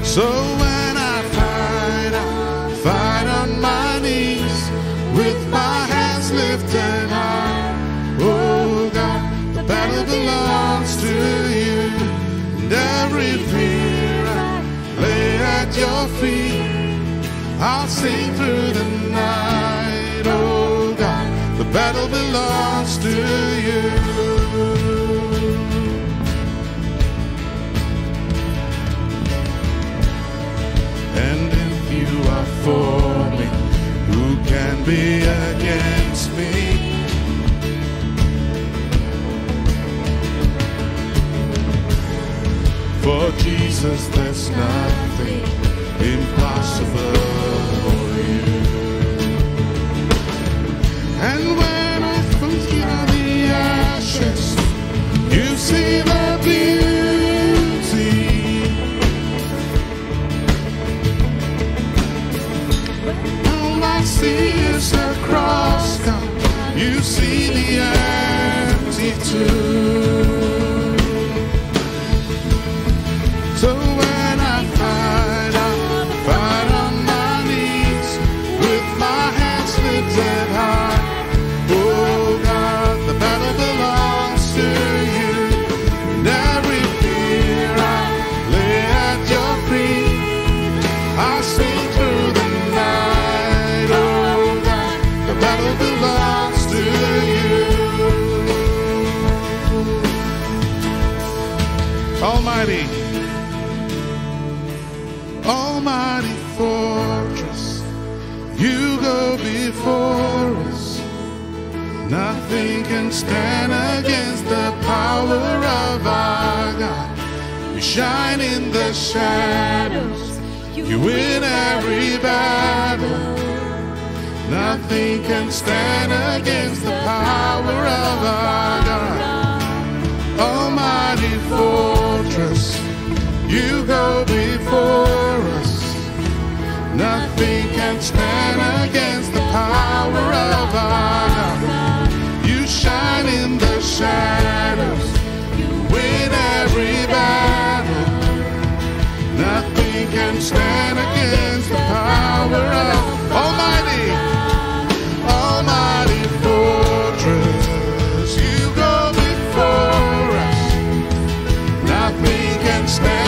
So when I fight, I fight on my knees with my hands lifted high. Oh God, the battle belongs to you, and every fear I lay at your feet. I'll sing through the night. Battle belongs to you. And if you are for me, who can be against me? For Jesus, there's nothing impossible the cross. You see the empty tomb. Before us. Nothing can stand against the power of our God. You shine in the shadows, you win every battle. Nothing can stand against the power of our God. Almighty fortress, you go before us. Nothing can stand shadows, you win every battle. Nothing can stand against the power of Almighty, Almighty fortress. You go before us. Nothing can stand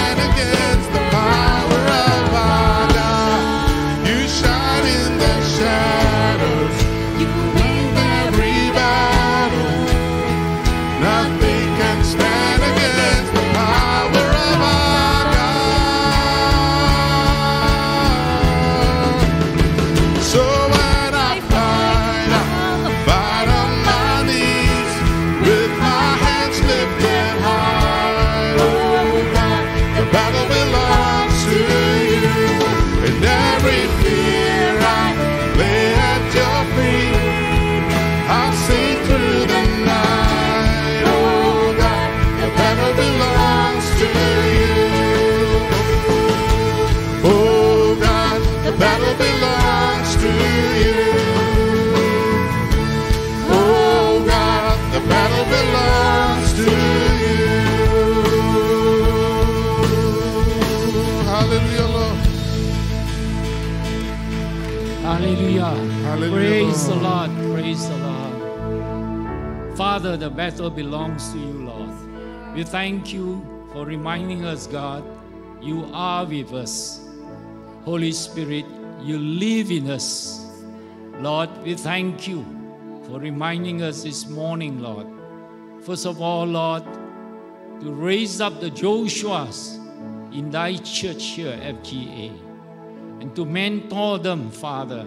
Father, the battle belongs to you, Lord. We thank you for reminding us, God, you are with us. Holy Spirit, you live in us. Lord, we thank you for reminding us this morning, Lord. First of all, Lord, to raise up the Joshuas in thy church here, FGA and to mentor them, Father,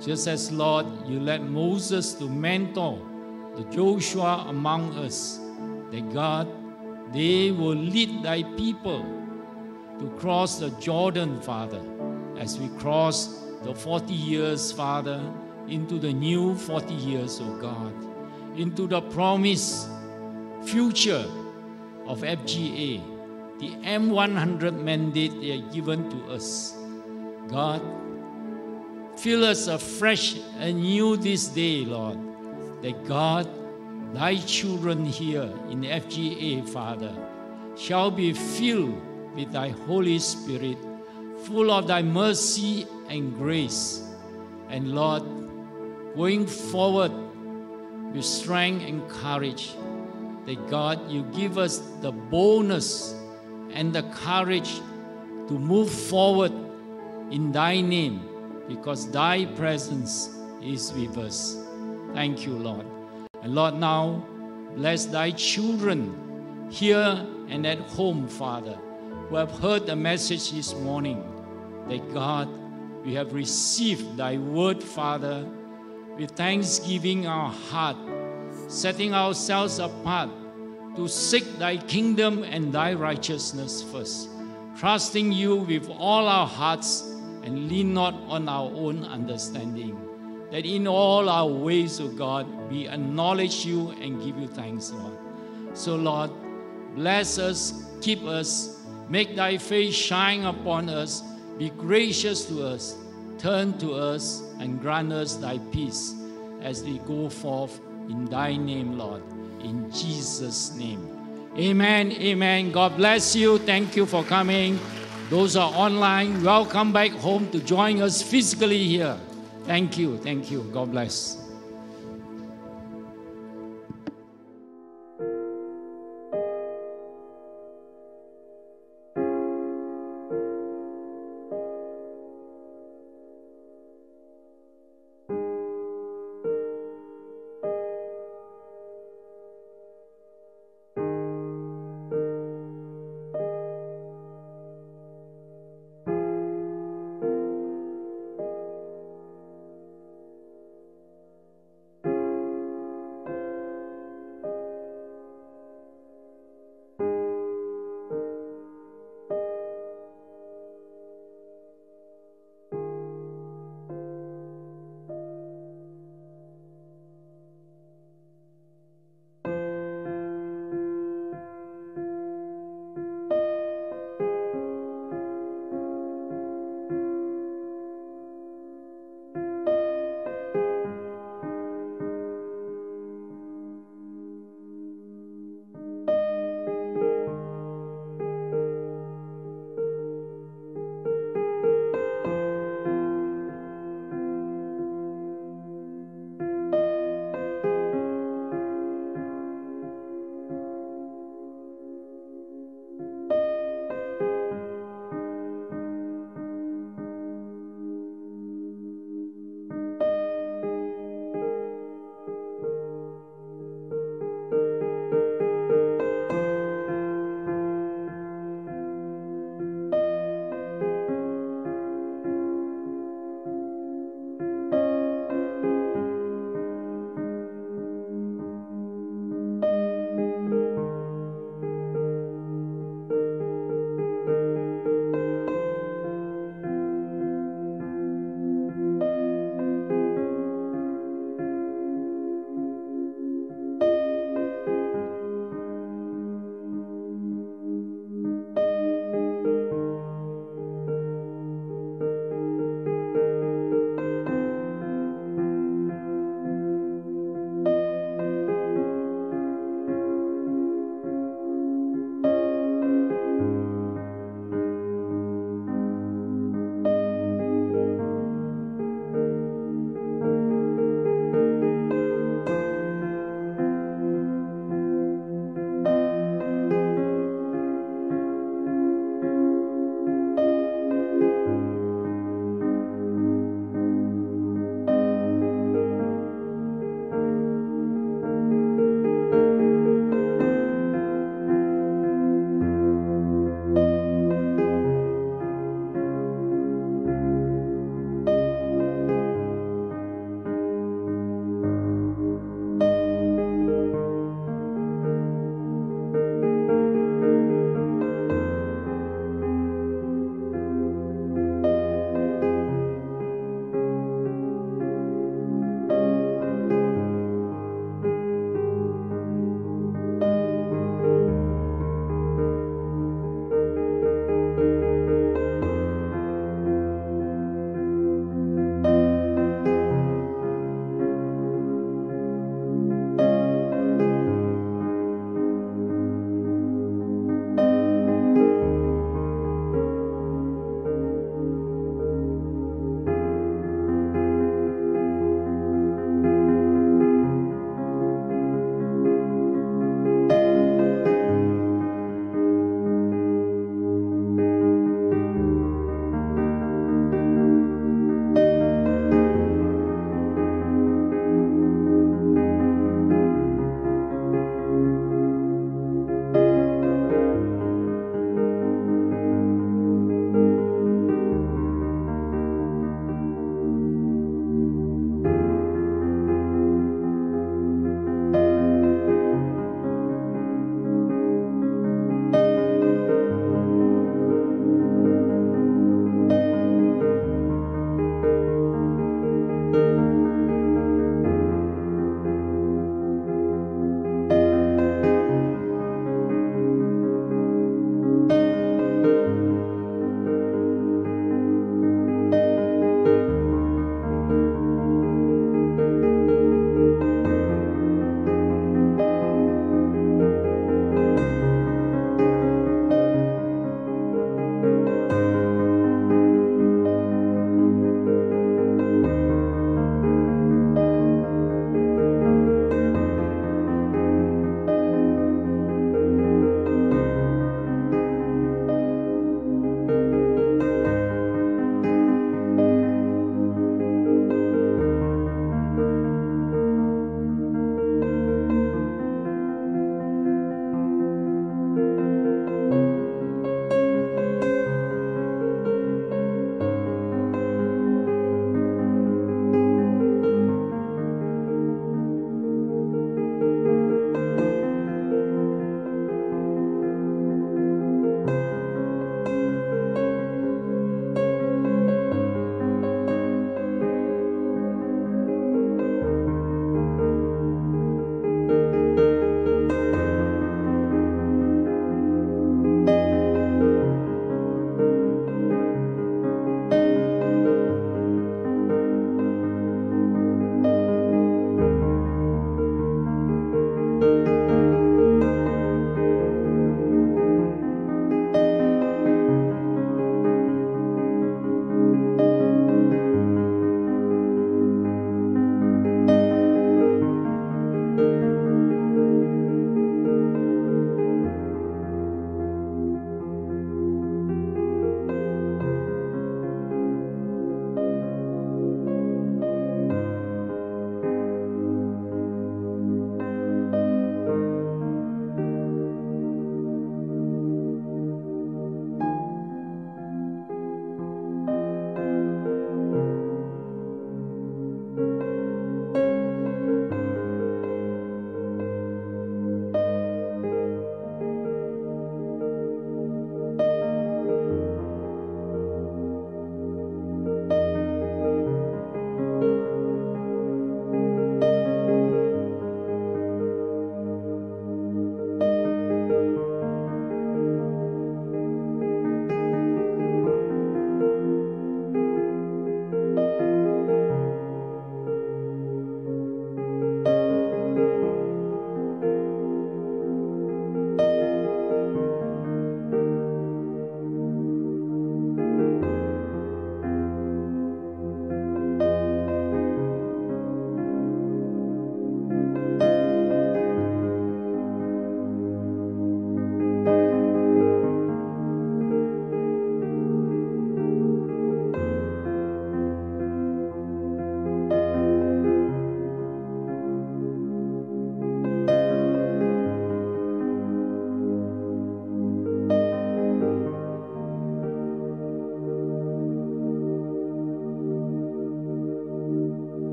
just as Lord, you led Moses to mentor the Joshua among us, that God, they will lead thy people to cross the Jordan, Father, as we cross the 40 years, Father, into the new 40 years, oh God, into the promised future of FGA, the M100 mandate they are given to us. God, fill us afresh and new this day, Lord, that God, thy children here in FGA, Father, shall be filled with thy Holy Spirit, full of thy mercy and grace. And Lord, going forward with strength and courage, that God, you give us the boldness and the courage to move forward in thy name because thy presence is with us. Thank you, Lord. And Lord, now bless thy children here and at home, Father, who have heard the message this morning that God, we have received thy word, Father, with thanksgiving in our heart, setting ourselves apart to seek thy kingdom and thy righteousness first, trusting you with all our hearts and lean not on our own understanding. That in all our ways, O God, we acknowledge you and give you thanks, Lord. So, Lord, bless us, keep us, make thy face shine upon us, be gracious to us, turn to us, and grant us thy peace as we go forth in thy name, Lord. In Jesus' name. Amen. Amen. God bless you. Thank you for coming. Those are online, welcome back home to join us physically here. Thank you. Thank you. God bless.